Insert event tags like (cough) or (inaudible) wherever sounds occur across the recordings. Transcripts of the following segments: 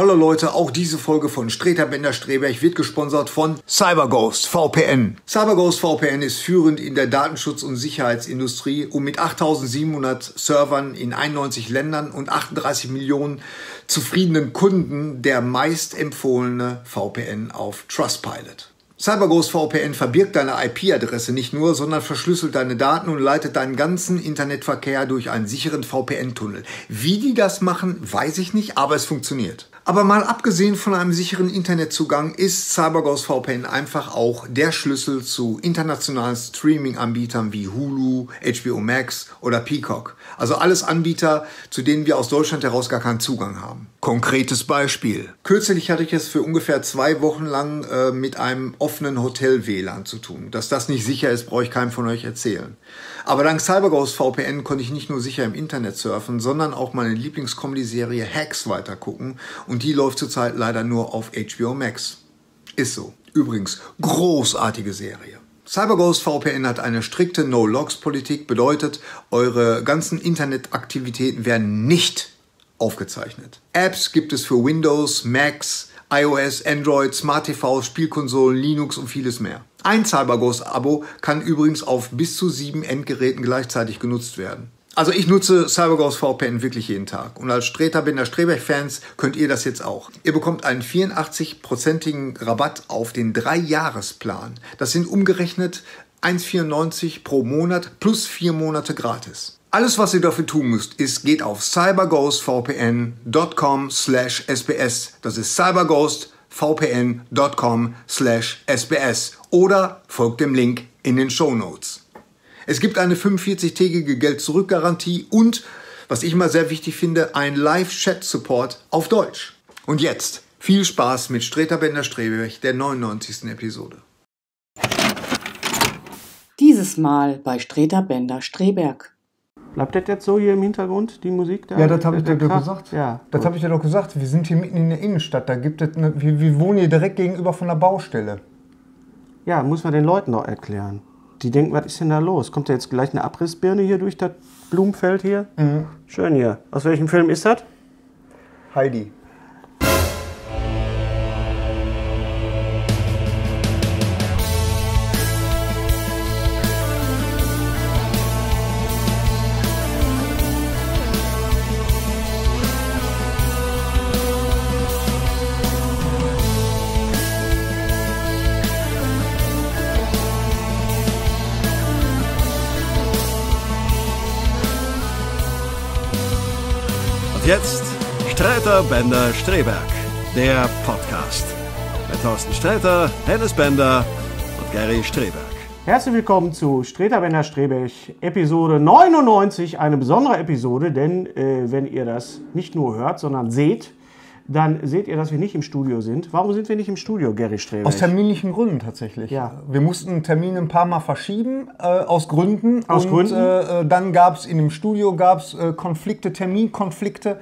Hallo Leute, auch diese Folge von Streter Bender Streberg wird gesponsert von CyberGhost VPN. CyberGhost VPN ist führend in der Datenschutz- und Sicherheitsindustrie und mit 8700 Servern in 91 Ländern und 38 Millionen zufriedenen Kunden der meist empfohlene VPN auf Trustpilot. CyberGhost VPN verbirgt deine IP-Adresse nicht nur, sondern verschlüsselt deine Daten und leitet deinen ganzen Internetverkehr durch einen sicheren VPN-Tunnel. Wie die das machen, weiß ich nicht, aber es funktioniert. Aber mal abgesehen von einem sicheren Internetzugang ist CyberGhost VPN einfach auch der Schlüssel zu internationalen Streaming-Anbietern wie Hulu, HBO Max oder Peacock. Also alles Anbieter, zu denen wir aus Deutschland heraus gar keinen Zugang haben. Konkretes Beispiel. Kürzlich hatte ich es für ungefähr zwei Wochen lang äh, mit einem offenen Hotel-WLAN zu tun. Dass das nicht sicher ist, brauche ich keinem von euch erzählen. Aber dank CyberGhost VPN konnte ich nicht nur sicher im Internet surfen, sondern auch meine Lieblingscomedy-Serie Hacks weitergucken und die läuft zurzeit leider nur auf HBO Max. Ist so. Übrigens, großartige Serie. CyberGhost VPN hat eine strikte No-Logs-Politik, bedeutet, eure ganzen Internetaktivitäten werden nicht aufgezeichnet. Apps gibt es für Windows, Macs, iOS, Android, Smart TV, Spielkonsolen, Linux und vieles mehr. Ein CyberGhost-Abo kann übrigens auf bis zu sieben Endgeräten gleichzeitig genutzt werden. Also ich nutze CyberGhost VPN wirklich jeden Tag. Und als Streterbinder Streberg-Fans könnt ihr das jetzt auch. Ihr bekommt einen 84-prozentigen Rabatt auf den Drei-Jahres-Plan. Das sind umgerechnet 1,94 pro Monat plus vier Monate gratis. Alles, was ihr dafür tun müsst, ist, geht auf cyberghostvpn.com slash sbs. Das ist cyberghostvpn.com slash sbs. Oder folgt dem Link in den Show Notes. Es gibt eine 45-tägige Geld-Zurück-Garantie und, was ich immer sehr wichtig finde, ein Live-Chat-Support auf Deutsch. Und jetzt viel Spaß mit Streter Bender Streberg, der 99. Episode. Dieses Mal bei Streter Bender Streberg. Bleibt das jetzt so hier im Hintergrund, die Musik da? Ja, das habe ich dir doch gesagt. Ja. Das habe ich dir doch gesagt. Wir sind hier mitten in der Innenstadt. Da gibt es eine, wir, wir wohnen hier direkt gegenüber von der Baustelle. ja, muss man den Leuten noch erklären. Die denken, was ist denn da los? Kommt da jetzt gleich eine Abrissbirne hier durch das Blumenfeld hier? Mhm. Schön hier. Aus welchem Film ist das? Heidi. Jetzt Streiter Bender Streberg, der Podcast. Mit Thorsten Sträter, Hennes Bender und Gary Streberg. Herzlich willkommen zu Streter Bender Strebech, Episode 99. Eine besondere Episode, denn äh, wenn ihr das nicht nur hört, sondern seht, dann seht ihr, dass wir nicht im Studio sind. Warum sind wir nicht im Studio, Gary Strebech? Aus terminlichen Gründen tatsächlich. Ja. Wir mussten Termine ein paar Mal verschieben, äh, aus Gründen. Aus und, Gründen? Äh, äh, dann gab es in dem Studio gab's, äh, Konflikte, Terminkonflikte.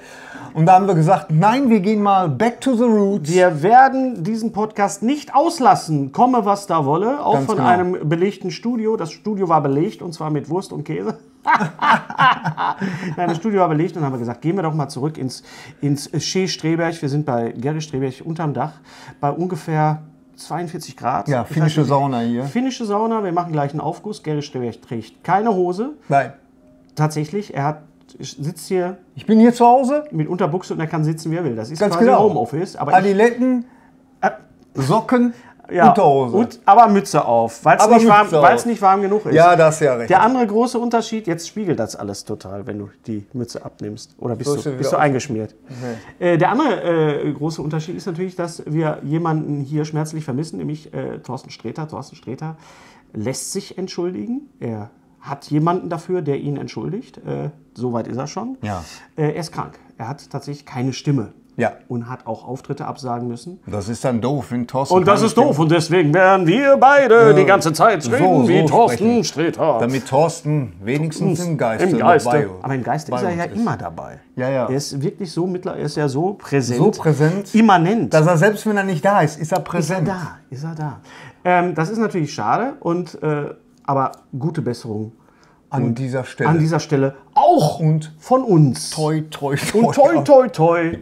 Und da haben wir gesagt, nein, wir gehen mal back to the roots. Wir werden diesen Podcast nicht auslassen, komme was da wolle, auch Ganz von genau. einem belegten Studio. Das Studio war belegt und zwar mit Wurst und Käse. (laughs) Nein, das Studio war belegt und haben wir gesagt, gehen wir doch mal zurück ins, ins Chez Streberg. Wir sind bei Gary Streberg unterm Dach bei ungefähr 42 Grad. ja, finnische Sauna hier. Finnische Sauna, wir machen gleich einen Aufguss. Gary Streberg trägt keine Hose. Nein. Tatsächlich, er hat, sitzt hier Ich bin hier zu Hause. mit Unterbuchse und er kann sitzen, wie er will. Das ist Ganz quasi genau. Homeoffice. Aber Adiletten, äh, Socken, (laughs) Ja, Unterhose. und, aber Mütze auf, weil es nicht, warm- nicht warm genug ist. ja, das ist ja recht. Der andere große Unterschied, jetzt spiegelt das alles total, wenn du die Mütze abnimmst. Oder bist So du, bist du eingeschmiert. Äh, der andere äh, große Unterschied ist natürlich, dass wir jemanden hier schmerzlich vermissen, nämlich äh, Thorsten Sträter. Thorsten Sträter lässt sich entschuldigen. Er hat jemanden dafür, der ihn entschuldigt. Äh, Soweit ist er schon. Ja. Äh, er ist krank. Er hat tatsächlich keine Stimme. Ja. Und hat auch Auftritte absagen müssen. Das ist dann doof, wenn Thorsten. Und das ist doof und deswegen werden wir beide die ganze Zeit so- reden wie so Thorsten sprechen. Sträter. Damit Thorsten wenigstens im Geiste. Im Geiste. bei- Aber im Geiste ist er ja immer dabei. Ja, ja. Er ist wirklich so mittler, er ist ja so präsent. So präsent. Immanent. Dass er selbst wenn er nicht da ist, ist er ist er präsent. da, ist er da. Ähm, das ist natürlich schade und äh, aber gute Besserung An dieser Stelle. an dieser Stelle auch Und von uns. toi, toi, toi. Und toi, toi, toi.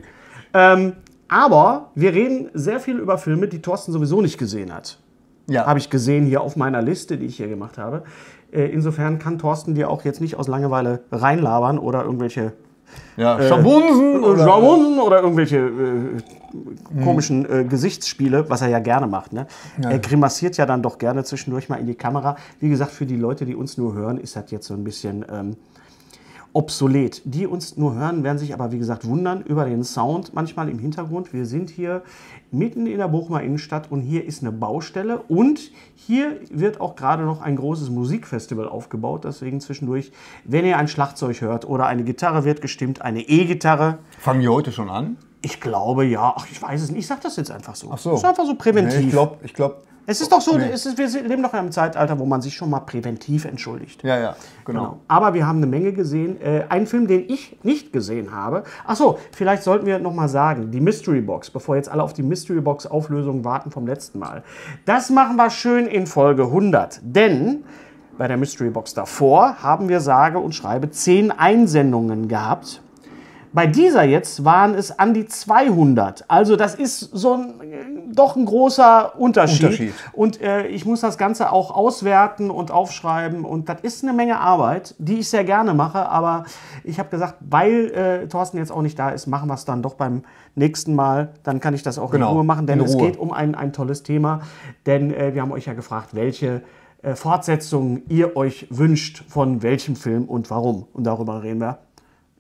Ähm, Aber wir reden sehr viel über Filme, die Thorsten sowieso nicht gesehen hat. Ja. Habe ich gesehen hier auf meiner Liste, die ich hier gemacht habe. Äh, Insofern kann Thorsten dir auch jetzt nicht aus Langeweile reinlabern oder irgendwelche Ja, Schabunsen oder, Schabunsen oder irgendwelche äh, komischen äh, Gesichtsspiele, was er ja gerne macht. Ne? Er grimassiert ja dann doch gerne zwischendurch mal in die Kamera. Wie gesagt, für die Leute, die uns nur hören, ist das jetzt so ein bisschen ähm, obsolet. Die uns nur hören, werden sich aber, wie gesagt, wundern über den Sound manchmal im Hintergrund. Wir sind hier mitten in der Bochumer Innenstadt und hier ist eine Baustelle und hier wird auch gerade noch ein großes Musikfestival aufgebaut. Deswegen zwischendurch, wenn ihr ein Schlagzeug hört oder eine Gitarre wird gestimmt, eine E-Gitarre, Fangen die heute schon an? ich glaube ja, ach, ich weiß es nicht, ich sage das jetzt einfach so. Ach so. Das ist einfach so präventiv. Nee, ich glaube, ich glaub, es ist doch so, Nee. ist, wir leben doch in einem Zeitalter, wo man sich schon mal präventiv entschuldigt. ja, ja, genau. Genau. Aber wir haben eine Menge gesehen. Äh, einen Film, den ich nicht gesehen habe. Achso, vielleicht sollten wir noch mal sagen, die Mystery Box, bevor jetzt alle auf die Mystery Box Auflösung warten vom letzten Mal. Das machen wir schön in Folge 100. Denn bei der Mystery Box davor haben wir sage und schreibe 10 Einsendungen gehabt. Bei dieser jetzt waren es an die 200. Also das ist so ein, doch ein großer Unterschied. Unterschied. Und äh, ich muss das Ganze auch auswerten und aufschreiben. Und das ist eine Menge Arbeit, die ich sehr gerne mache. Aber ich habe gesagt, weil äh, Thorsten jetzt auch nicht da ist, machen wir es dann doch beim nächsten Mal. Dann kann ich das auch Genau, in Ruhe machen, denn in es Ruhe. geht um ein, ein tolles Thema. Denn äh, wir haben euch ja gefragt, welche äh, Fortsetzungen ihr euch wünscht von welchem Film und warum. Und darüber reden wir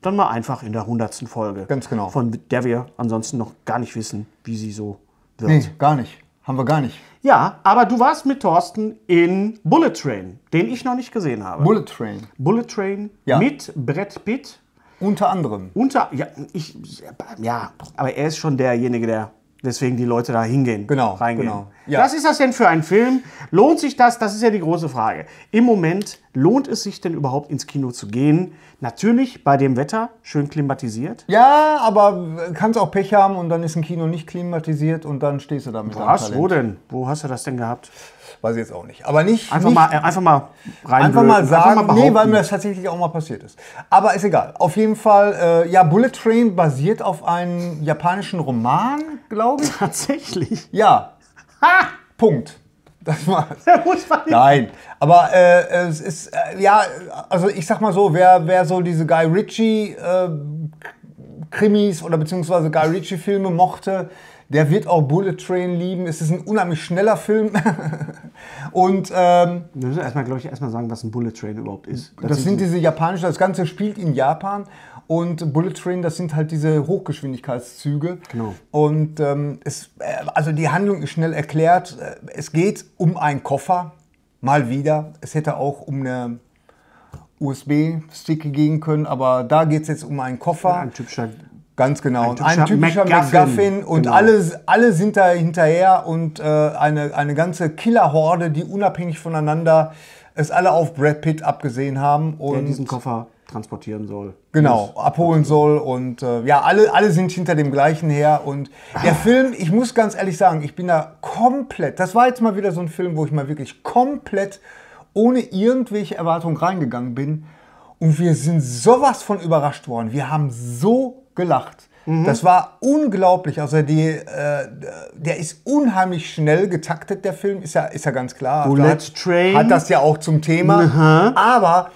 dann mal einfach in der 100. Folge. Ganz genau. Von der wir ansonsten noch gar nicht wissen, wie sie so wird. Nee, gar nicht. Haben wir gar nicht. Ja, aber du warst mit Thorsten in Bullet Train, den ich noch nicht gesehen habe. Bullet Train. Bullet Train Ja. mit Brett Pitt. Unter anderem. Unter, ja, ich, ja, aber er ist schon derjenige, der deswegen die Leute da hingehen, Genau, reingehen. genau. Ja. Was ist das denn für ein Film? Lohnt sich das? Das ist ja die große Frage. Im Moment lohnt es sich denn überhaupt ins Kino zu gehen? Natürlich bei dem Wetter, schön klimatisiert. Ja, aber kannst auch Pech haben und dann ist ein Kino nicht klimatisiert und dann stehst du da mit deinem Was? Wo denn? Wo hast du das denn gehabt? Weiß ich jetzt auch nicht. Aber nicht. Einfach nicht, mal, äh, einfach mal rein. Einfach mal sagen, nee, weil mir das tatsächlich auch mal passiert ist. Aber ist egal. Auf jeden Fall, äh, ja, Bullet Train basiert auf einem japanischen Roman, glaube ich. Tatsächlich. Ja. Punkt. Das war's. Man nicht- Nein, aber äh, es ist, äh, ja, also ich sag mal so, wer, wer so diese Guy Ritchie äh, Krimis oder beziehungsweise Guy Ritchie Filme mochte, der wird auch Bullet Train lieben. Es ist ein unheimlich schneller Film. (laughs) Und ähm, Wir müssen erstmal, glaube ich, erstmal sagen, was ein Bullet Train überhaupt ist. das sind diese japanischen, das Ganze spielt in Japan. Und Bullet Train, das sind halt diese Hochgeschwindigkeitszüge. Genau. Und ähm, es, äh, also die Handlung ist schnell erklärt. Äh, Es geht um einen Koffer, mal wieder. Es hätte auch um eine USB-Stick gehen können, aber da geht es jetzt um einen Koffer. ein typischer Ganz genau. Ein Ein typischer typischer. MacGuffin. Und Genau. alle, alle sind da hinterher und äh, eine, eine ganze Killerhorde, die unabhängig voneinander es alle auf Brad Pitt abgesehen haben. der Und diesen Koffer transportieren soll. Genau, abholen soll und äh, ja, alle, alle sind hinter dem gleichen her und der Film, ich muss ganz ehrlich sagen, ich bin da komplett, das war jetzt mal wieder so ein Film, wo ich mal wirklich komplett ohne irgendwelche Erwartungen reingegangen bin und wir sind sowas von überrascht worden. Wir haben so gelacht. Das war unglaublich. Also die, äh, der ist unheimlich schnell getaktet, der Film, ist ja, ist ja ganz klar. Bullet hat, Train. Hat das ja auch zum Thema. Aber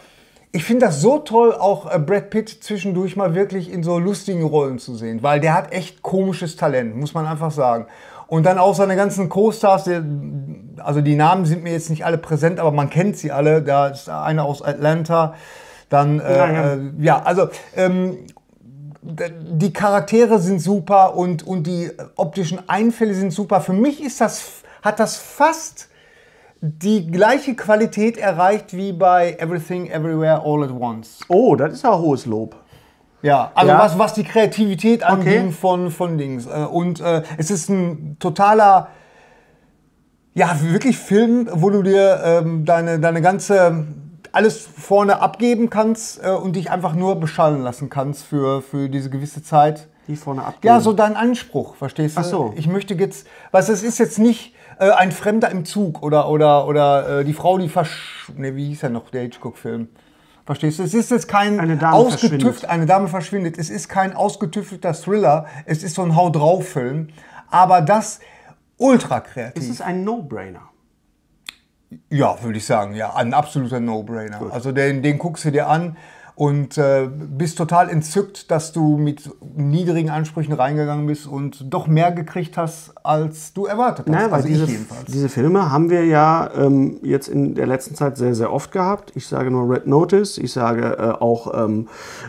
ich finde das so toll, auch äh, Brad Pitt zwischendurch mal wirklich in so lustigen Rollen zu sehen, weil der hat echt komisches Talent, muss man einfach sagen. Und dann auch seine ganzen Co-Stars, also die Namen sind mir jetzt nicht alle präsent, aber man kennt sie alle. Da ist einer aus Atlanta, dann, äh, Ja, ja. Äh, ja also ähm, die Charaktere sind super und, und die optischen Einfälle sind super. Für mich ist das, hat das fast die gleiche Qualität erreicht wie bei Everything Everywhere All at Once. Oh, das ist ja hohes Lob. Ja, also Ja. Was, was die Kreativität anging von, von Dings. Äh, Und äh, es ist ein totaler, ja, wirklich Film, wo du dir ähm, deine, deine ganze, alles vorne abgeben kannst äh, und dich einfach nur beschallen lassen kannst für, für diese gewisse Zeit. Die vorne ab. Ja, so dein Anspruch, verstehst du? Ach so. Ich möchte jetzt, was es ist jetzt nicht äh, ein Fremder im Zug oder oder oder äh, die Frau, die versch, ne, wie hieß er noch, der Hitchcock-Film? Verstehst du? Es ist jetzt kein Eine Dame ausgetüft, verschwindet. eine Dame verschwindet. Es ist kein ausgetüftelter Thriller. Es ist so ein Hau drauf Film, aber das ultra kreativ. Es ist ein No-Brainer. Ja, würde ich sagen, ja, ein absoluter No-Brainer. Also den, den guckst du dir an und äh, bist total entzückt, dass du mit niedrigen Ansprüchen reingegangen bist und doch mehr gekriegt hast, als du erwartet hast. Naja, also diese, ich jedenfalls. diese Filme haben wir ja ähm, jetzt in der letzten Zeit sehr, sehr oft gehabt. Ich sage nur Red Notice, ich sage äh, auch, ähm,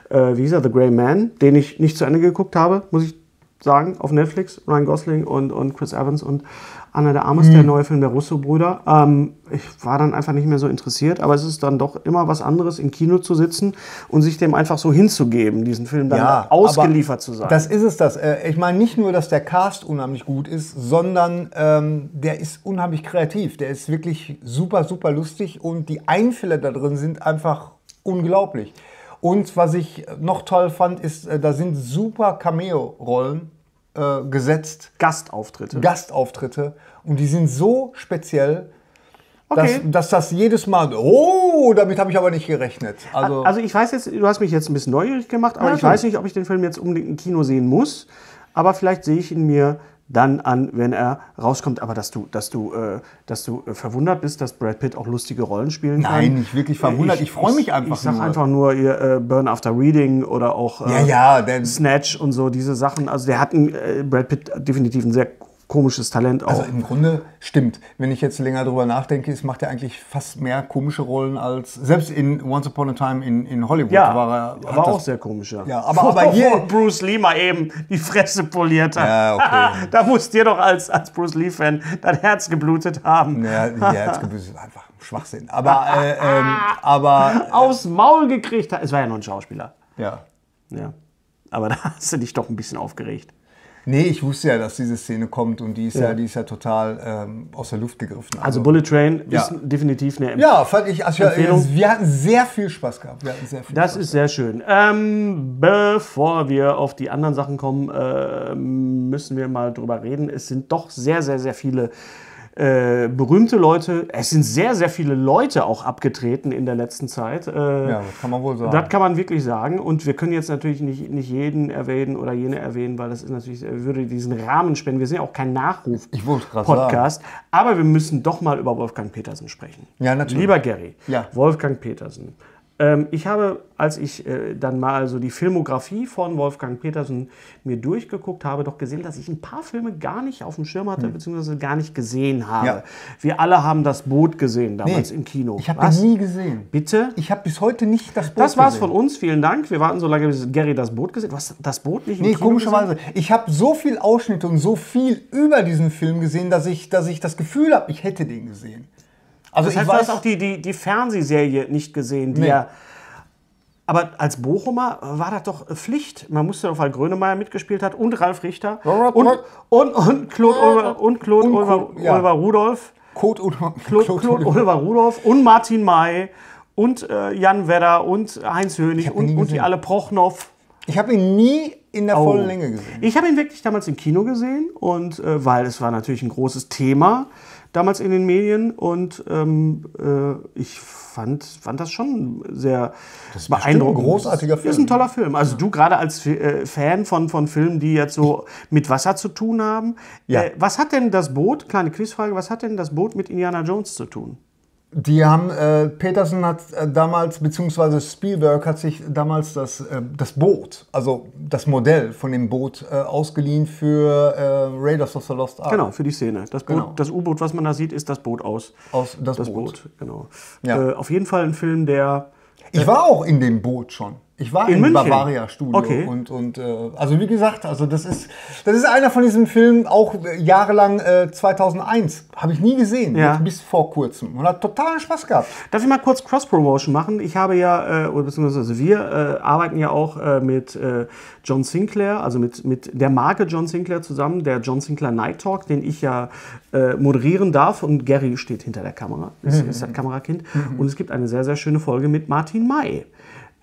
äh, wie hieß er, The Grey Man, den ich nicht zu Ende geguckt habe, muss ich sagen, auf Netflix. Ryan Gosling und, und Chris Evans und Anna de Armas, Mhm. der neue Film der Russo-Brüder. Ähm, ich war dann einfach nicht mehr so interessiert, aber es ist dann doch immer was anderes, im Kino zu sitzen und sich dem einfach so hinzugeben, diesen Film dann aber ausgeliefert zu sein. Das ist es das. Äh, Ich meine nicht nur, dass der Cast unheimlich gut ist, sondern ähm, der ist unheimlich kreativ. Der ist wirklich super, super lustig und die Einfälle da drin sind einfach unglaublich. Und was ich noch toll fand, ist, äh, da sind super Cameo-Rollen äh, gesetzt, Gastauftritte. Gastauftritte und die sind so speziell, Okay. dass, dass das jedes Mal, oh, damit habe ich aber nicht gerechnet. Also, Also ich weiß jetzt, du hast mich jetzt ein bisschen neugierig gemacht, aber Ja, ich weiß nicht, ob ich den Film jetzt unbedingt im Kino sehen muss. Aber vielleicht sehe ich ihn mir dann an, wenn er rauskommt. Aber dass du, dass du, äh, dass du äh, verwundert bist, dass Brad Pitt auch lustige Rollen spielen kann. Nein, nicht wirklich verwundert. Ich freue mich einfach Ich sag nur. einfach nur ihr, äh, Burn After Reading oder auch äh, ja, ja, Snatch und so diese Sachen. Also der hat ein, äh, Brad Pitt definitiv ein sehr komisches Talent auch. Also im Grunde stimmt. Wenn ich jetzt länger drüber nachdenke, es macht er eigentlich fast mehr komische Rollen als selbst in Once Upon a Time in, in Hollywood ja, war war, er. hat auch das- sehr komisch. Ja, Ja, aber- aber hier- Wo Bruce Lee mal eben die Fresse poliert hat. Ja, (laughs) okay. da muss dir doch als, als Bruce Lee-Fan dein Herz geblutet haben. Ja, ja, Herzgebüse ist einfach Schwachsinn. Aber, äh, ähm, aber Aufs Maul gekriegt hat. Es war ja nur ein Schauspieler. ja. Ja. Aber da (laughs) hast du dich doch ein bisschen aufgeregt. Nee, ich wusste ja, dass diese Szene kommt und die ist ja, Ja. die ist ja total ähm, aus der Luft gegriffen. Also Bullet Train Ja. ist definitiv eine Empfehlung. ja, fand ich. Also, Empfehlung? wir hatten sehr viel Spaß gehabt. Viel Das Spaß ist sehr schön. Ähm, bevor wir auf die anderen Sachen kommen, äh, müssen wir mal drüber reden. Es sind doch sehr, sehr, sehr viele äh, berühmte Leute. Es sind sehr, sehr viele Leute auch abgetreten in der letzten Zeit. Äh, Ja, das kann man wohl sagen. Das kann man wirklich sagen. Und wir können jetzt natürlich nicht, nicht jeden erwähnen oder jene erwähnen, weil das ist natürlich, würde diesen Rahmen spenden. Wir sind ja auch kein Nachruf-Podcast. Aber wir müssen doch mal über Wolfgang Petersen sprechen. Ja, natürlich. Lieber Gary, Ja. Wolfgang Petersen. Ähm, ich habe, als ich äh, dann mal so die Filmografie von Wolfgang Petersen mir durchgeguckt habe, doch gesehen, dass ich ein paar Filme gar nicht auf dem Schirm hatte, beziehungsweise gar nicht gesehen habe. Hm. Ja. Wir alle haben das Boot gesehen damals Nee, im Kino. Ich habe nie gesehen. Bitte? Ich habe bis heute nicht das Boot Das war's gesehen. von uns, vielen Dank. Wir warten so lange, bis Gary das Boot gesehen hat. Das Boot nicht im Nee, Kino komischerweise. Ich habe so viel Ausschnitte und so viel über diesen Film gesehen, dass ich, dass ich das Gefühl habe, ich hätte den gesehen. Also Das heißt, ich du weiß hast auch die, die, die Fernsehserie nicht gesehen, die Nee. ja. Aber als Bochumer war das doch Pflicht. Man musste doch, weil Grönemeyer mitgespielt hat und Ralf Richter Robert- und, und, und Claude Oliver, und Claude Und Oliver, Claude- ja. Oliver Rudolph, Code oder Claude, Claude Oliver Rudolph und Martin May und äh, Jan Wedder und Heinz Hönig und, und die alle Prochnow. Ich habe ihn nie in der Oh. vollen Länge gesehen. Ich habe ihn wirklich damals im Kino gesehen und äh, weil es war natürlich ein großes Thema damals in den Medien und ähm, äh, ich fand, fand das schon sehr beeindruckend. ein großartiger Das ist Film. ein toller Film. Also du gerade als äh, Fan von, von Filmen, die jetzt so mit Wasser zu tun haben. Ja. Äh, was hat denn das Boot, kleine Quizfrage, was hat denn das Boot mit Indiana Jones zu tun? Die haben, äh, Peterson hat äh, damals, beziehungsweise Spielberg hat sich damals das, äh, das Boot, also das Modell von dem Boot äh, ausgeliehen für äh, Raiders of the Lost Ark. Genau, für die Szene. Das, Boot, Genau. das U-Boot, was man da sieht, ist das Boot aus. Aus das, Das Boot. Boot, genau. Ja. Äh, auf jeden Fall ein Film, der Ich war auch in dem Boot schon. Ich war In im München? Bavaria Studio Okay. und und äh, also wie gesagt, also das ist das ist einer von diesen Filmen auch jahrelang äh, 2001 habe ich nie gesehen Ja. bis vor kurzem und hat totalen Spaß gehabt. Darf ich mal kurz Cross-Promotion machen? Ich habe ja, äh, oder beziehungsweise wir äh, arbeiten ja auch äh, mit äh, John Sinclair, also mit, mit der Marke John Sinclair zusammen, der John Sinclair Night Talk, den ich ja äh, moderieren darf. Und Gary steht hinter der Kamera, ist, ist das Kamerakind. Und es gibt eine sehr, sehr schöne Folge mit Martin May.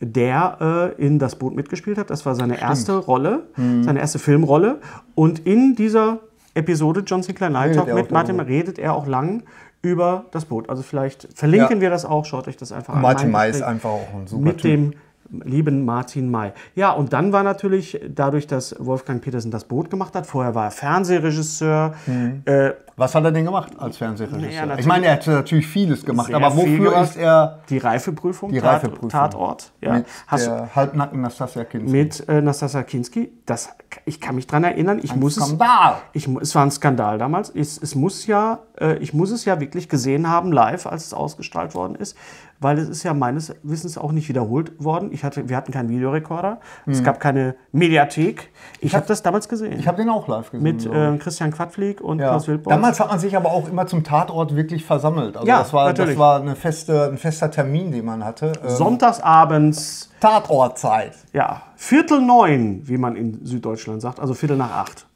Der äh, in das Boot mitgespielt hat. Das war seine erste Rolle, seine erste Filmrolle. Und in dieser Episode John Sinclair Night Talk mit Martin darüber. Redet er auch lang über das Boot. Also vielleicht verlinken Ja. wir das auch, schaut euch das einfach an. Martin May ist Gespräch einfach auch ein super Mit Typ. dem lieben Martin May. Ja, und dann war natürlich, dadurch, dass Wolfgang Petersen das Boot gemacht hat, vorher war er Fernsehregisseur, Mhm. äh, Was hat er denn gemacht als Fernsehregisseur? Naja, ich meine, er hat natürlich vieles gemacht, aber wofür ist er die Reifeprüfung, die Tat- Reifeprüfung? Tatort. Ja. mit Hast, der halbnackten Nastasia Kinski? mit äh, Nastasia Kinski, das, ich kann mich dran erinnern, ich muss es, Skandal! ich, mu- es war ein Skandal damals. Es, es muss ja, äh, ich muss es ja wirklich gesehen haben live, als es ausgestrahlt worden ist, weil es ist ja meines Wissens auch nicht wiederholt worden. Ich hatte, wir hatten keinen Videorekorder, es gab keine Mediathek. Ich habe das damals gesehen Mhm. Ich habe den auch live gesehen. mit äh, Christian Quadflieg und ja. Klaus Wildborn. Damals hat man sich aber auch immer zum Tatort wirklich versammelt. Also Ja, das war, das natürlich. war eine feste, ein fester Termin, den man hatte. Ähm, Sonntagsabends, Tatortzeit. ja, Viertel neun, wie man in Süddeutschland sagt, also Viertel nach acht.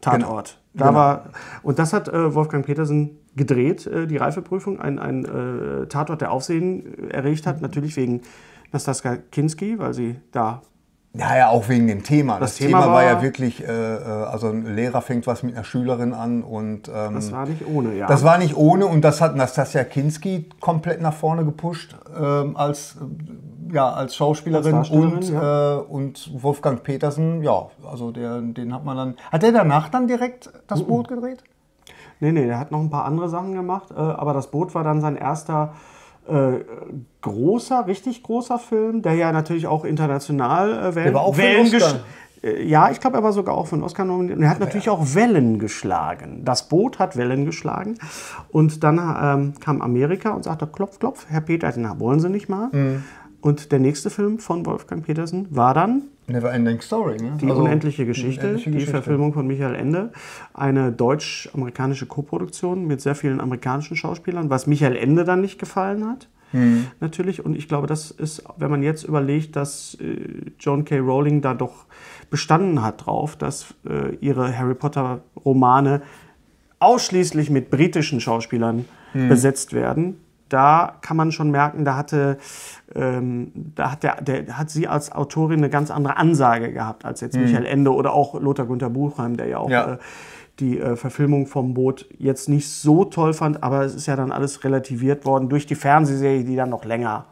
Tatort. Da Genau. war, und das hat äh, Wolfgang Petersen gedreht, äh, die Reifeprüfung, ein, ein äh, Tatort, der Aufsehen äh, erregt hat, natürlich wegen Nastaska Kinski, weil sie da Ja, ja, auch wegen dem Thema. Das, Das Thema, Thema war ja wirklich, äh, äh, also ein Lehrer fängt was mit einer Schülerin an und ähm, Das war nicht ohne, ja. das war nicht ohne und das hat Nastasia Kinski komplett nach vorne gepusht ähm, als, ja, als Schauspielerin, Als und, ja. äh, und Wolfgang Petersen, ja, also der, den hat man dann. Hat der danach dann direkt das Boot gedreht? Nee, nee, der hat noch ein paar andere Sachen gemacht, äh, aber das Boot war dann sein erster äh, großer, richtig großer Film, der ja natürlich auch international äh, Wellen, Der war auch für den Wellen äh, Ja, ich glaube, er war sogar auch für einen Oscar nominiert. Und er hat natürlich auch Wellen geschlagen. Das Boot hat Wellen geschlagen. Und dann ähm, kam Amerika und sagte, klopf, klopf, Herr Petersen, wollen Sie nicht mal? Mhm. Und der nächste Film von Wolfgang Petersen war dann Never Ending Story, ne? die Also, unendliche Geschichte, Unendliche die Geschichte. Verfilmung von Michael Ende. Eine deutsch-amerikanische Koproduktion mit sehr vielen amerikanischen Schauspielern, was Michael Ende dann nicht gefallen hat. Hm. Natürlich. Und ich glaube, das ist, wenn man jetzt überlegt, dass äh, John K. Rowling da doch bestanden hat drauf, dass äh, ihre Harry Potter-Romane ausschließlich mit britischen Schauspielern Hm. besetzt werden. Da kann man schon merken, da hatte, ähm, da hat, der, der, hat sie als Autorin eine ganz andere Ansage gehabt als jetzt Michael Ende oder auch Lothar Günther Buchheim, der ja auch. Ja. Äh, die äh, Verfilmung vom Boot jetzt nicht so toll fand, aber es ist ja dann alles relativiert worden durch die Fernsehserie, die dann noch länger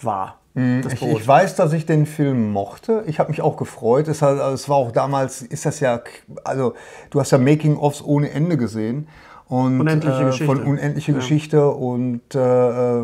war. Hm, Ich, ich weiß, dass ich den Film mochte. Ich habe mich auch gefreut. Es, es war auch damals, ist das ja, also du hast ja Making-ofs ohne Ende gesehen. Und, Unendliche äh, Geschichte. Von Unendliche Geschichte. Und äh,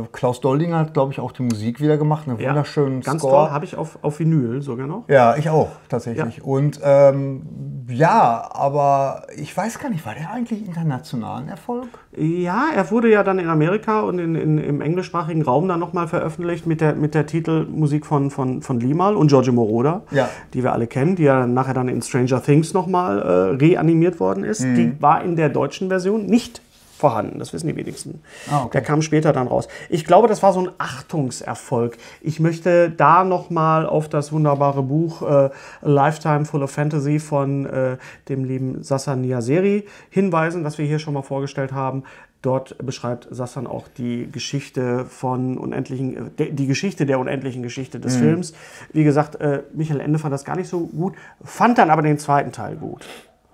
äh, Klaus Doldinger hat, glaube ich, auch die Musik wieder gemacht. Einen Ja, wunderschönen Ganz Score. toll, habe ich auf, auf Vinyl sogar noch. Ja, ich auch, tatsächlich. Und ähm, ja, aber ich weiß gar nicht, war der eigentlich internationalen Erfolg? Ja, er wurde ja dann in Amerika und in, in, im englischsprachigen Raum dann nochmal veröffentlicht mit der, mit der Titelmusik von, von, von Limal und Giorgio Moroder, Ja. die wir alle kennen, die ja nachher dann in Stranger Things nochmal äh, reanimiert worden ist. Mhm. Die war in der deutschen Version nicht vorhanden, das wissen die wenigsten. Ah, okay. Der kam später dann raus. Ich glaube, das war so ein Achtungserfolg. Ich möchte da nochmal auf das wunderbare Buch äh, A Lifetime Full of Fantasy von äh, dem lieben Sassan Niaseri hinweisen, das wir hier schon mal vorgestellt haben. Dort beschreibt Sassan auch die Geschichte von unendlichen, äh, die Geschichte der unendlichen Geschichte Mhm. des Films. Wie gesagt, äh, Michael Ende fand das gar nicht so gut, fand dann aber den zweiten Teil gut.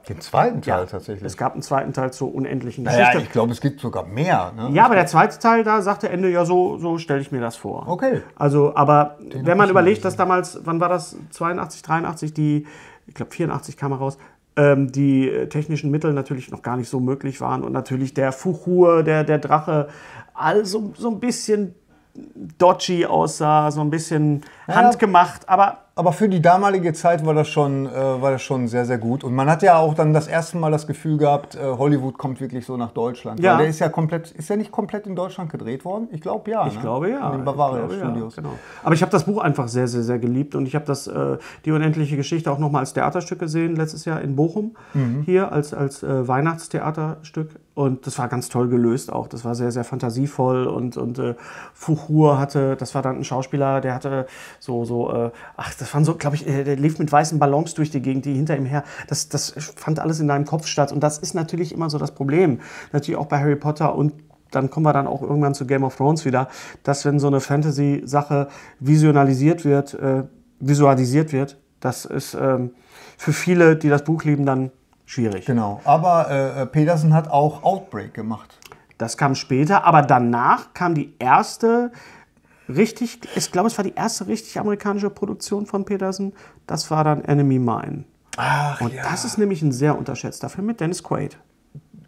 Den zweiten Teil tatsächlich. Es gab einen zweiten Teil zur unendlichen naja, Geschichte. ich glaube, es gibt sogar mehr. Ne? Ja, aber der zweite Teil, da sagte Ende, ja, so, so stelle ich mir das vor. Okay. Also, aber wenn man überlegt, dass damals, wann war das? 82, 83, die, ich glaube 84 kam er raus, ähm, die äh, technischen Mittel natürlich noch gar nicht so möglich waren und natürlich der Fuchur, der, der Drache, also so ein bisschen dodgy aussah, so ein bisschen handgemacht, aber Aber für die damalige Zeit war das, schon, äh, war das schon sehr, sehr gut. Und man hat ja auch dann das erste Mal das Gefühl gehabt, äh, Hollywood kommt wirklich so nach Deutschland. Ja. Weil der ist ja komplett, ist ja nicht komplett in Deutschland gedreht worden? Ich glaube ja. Ich ne? glaube ja. In den Bavaria glaube, ja, Studios. genau. Aber ich habe das Buch einfach sehr, sehr, sehr geliebt und ich habe das äh, die unendliche Geschichte auch nochmal als Theaterstück gesehen letztes Jahr in Bochum Mhm. hier als als äh, Weihnachtstheaterstück und das war ganz toll gelöst auch. Das war sehr, sehr fantasievoll und und äh, Fuchur hatte, das war dann ein Schauspieler, der hatte so so äh, ach das waren so, glaube ich, äh, der lief mit weißen Ballons durch die Gegend, die hinter ihm her. Das das fand alles in deinem Kopf statt und das ist natürlich immer so das Problem. Natürlich auch bei Harry Potter und dann kommen wir dann auch irgendwann zu Game of Thrones wieder, dass wenn so eine Fantasy-Sache visionalisiert wird, äh, visualisiert wird, das ist ähm, für viele, die das Buch lieben, dann schwierig. Genau. Aber äh, Peterson hat auch Outbreak gemacht. das kam später, aber danach kam die erste richtig, ich glaube, es war die erste richtig amerikanische Produktion von Peterson. Das war dann Enemy Mine. Ach, Und das ist nämlich ein sehr unterschätzter Film mit Dennis Quaid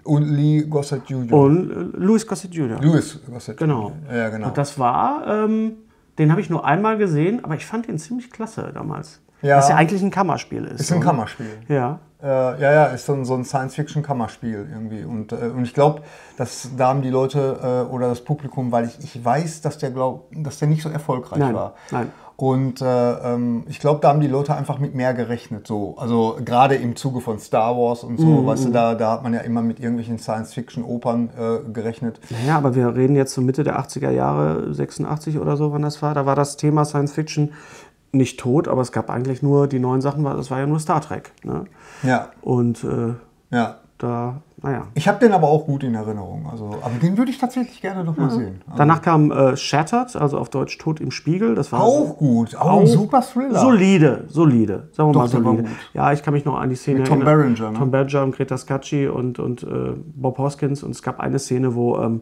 Und Lee Gossett Jr. und äh, Louis Gossett Jr. Louis Gossett Genau. Jr. Ja, genau. Und das war, ähm, den habe ich nur einmal gesehen, aber ich fand den ziemlich klasse damals. Ja. Was ja eigentlich ein Kammerspiel ist. ist ein? Kammerspiel. Ja. Äh, ja, ja, ist so ein, so ein Science-Fiction-Kammerspiel irgendwie. Und, äh, und ich glaube, dass da haben die Leute äh, oder das Publikum, weil ich, ich weiß, dass der, glaub, dass der nicht so erfolgreich Nein, war. nein. Und äh, ähm, ich glaube, da haben die Leute einfach mit mehr gerechnet. So. Also gerade im Zuge von Star Wars und so, Mhm, weißt du, da, da hat man ja immer mit irgendwelchen Science-Fiction-Opern äh, gerechnet. Naja, aber wir reden jetzt so Mitte der 80er Jahre, 86 oder so, wann das war. Da war das Thema Science Fiction nicht tot, aber es gab eigentlich nur die neuen Sachen, weil das war ja nur Star Trek. Ne? Ja, Und äh, ja. da, naja. Ich habe den aber auch gut in Erinnerung. Also, aber den würde ich tatsächlich gerne noch mal sehen. Also, Danach kam äh, Shattered, also auf Deutsch Tod im Spiegel. Das war auch gut. Auch, ein super Thriller. Solide, solide. Sagen wir Doch, mal solide. Ja, ich kann mich noch an die Szene Mit Tom erinnern. Berenger, ne? Tom Berenger und Greta Scacchi und, und äh, Bob Hoskins. Und es gab eine Szene, wo, ähm,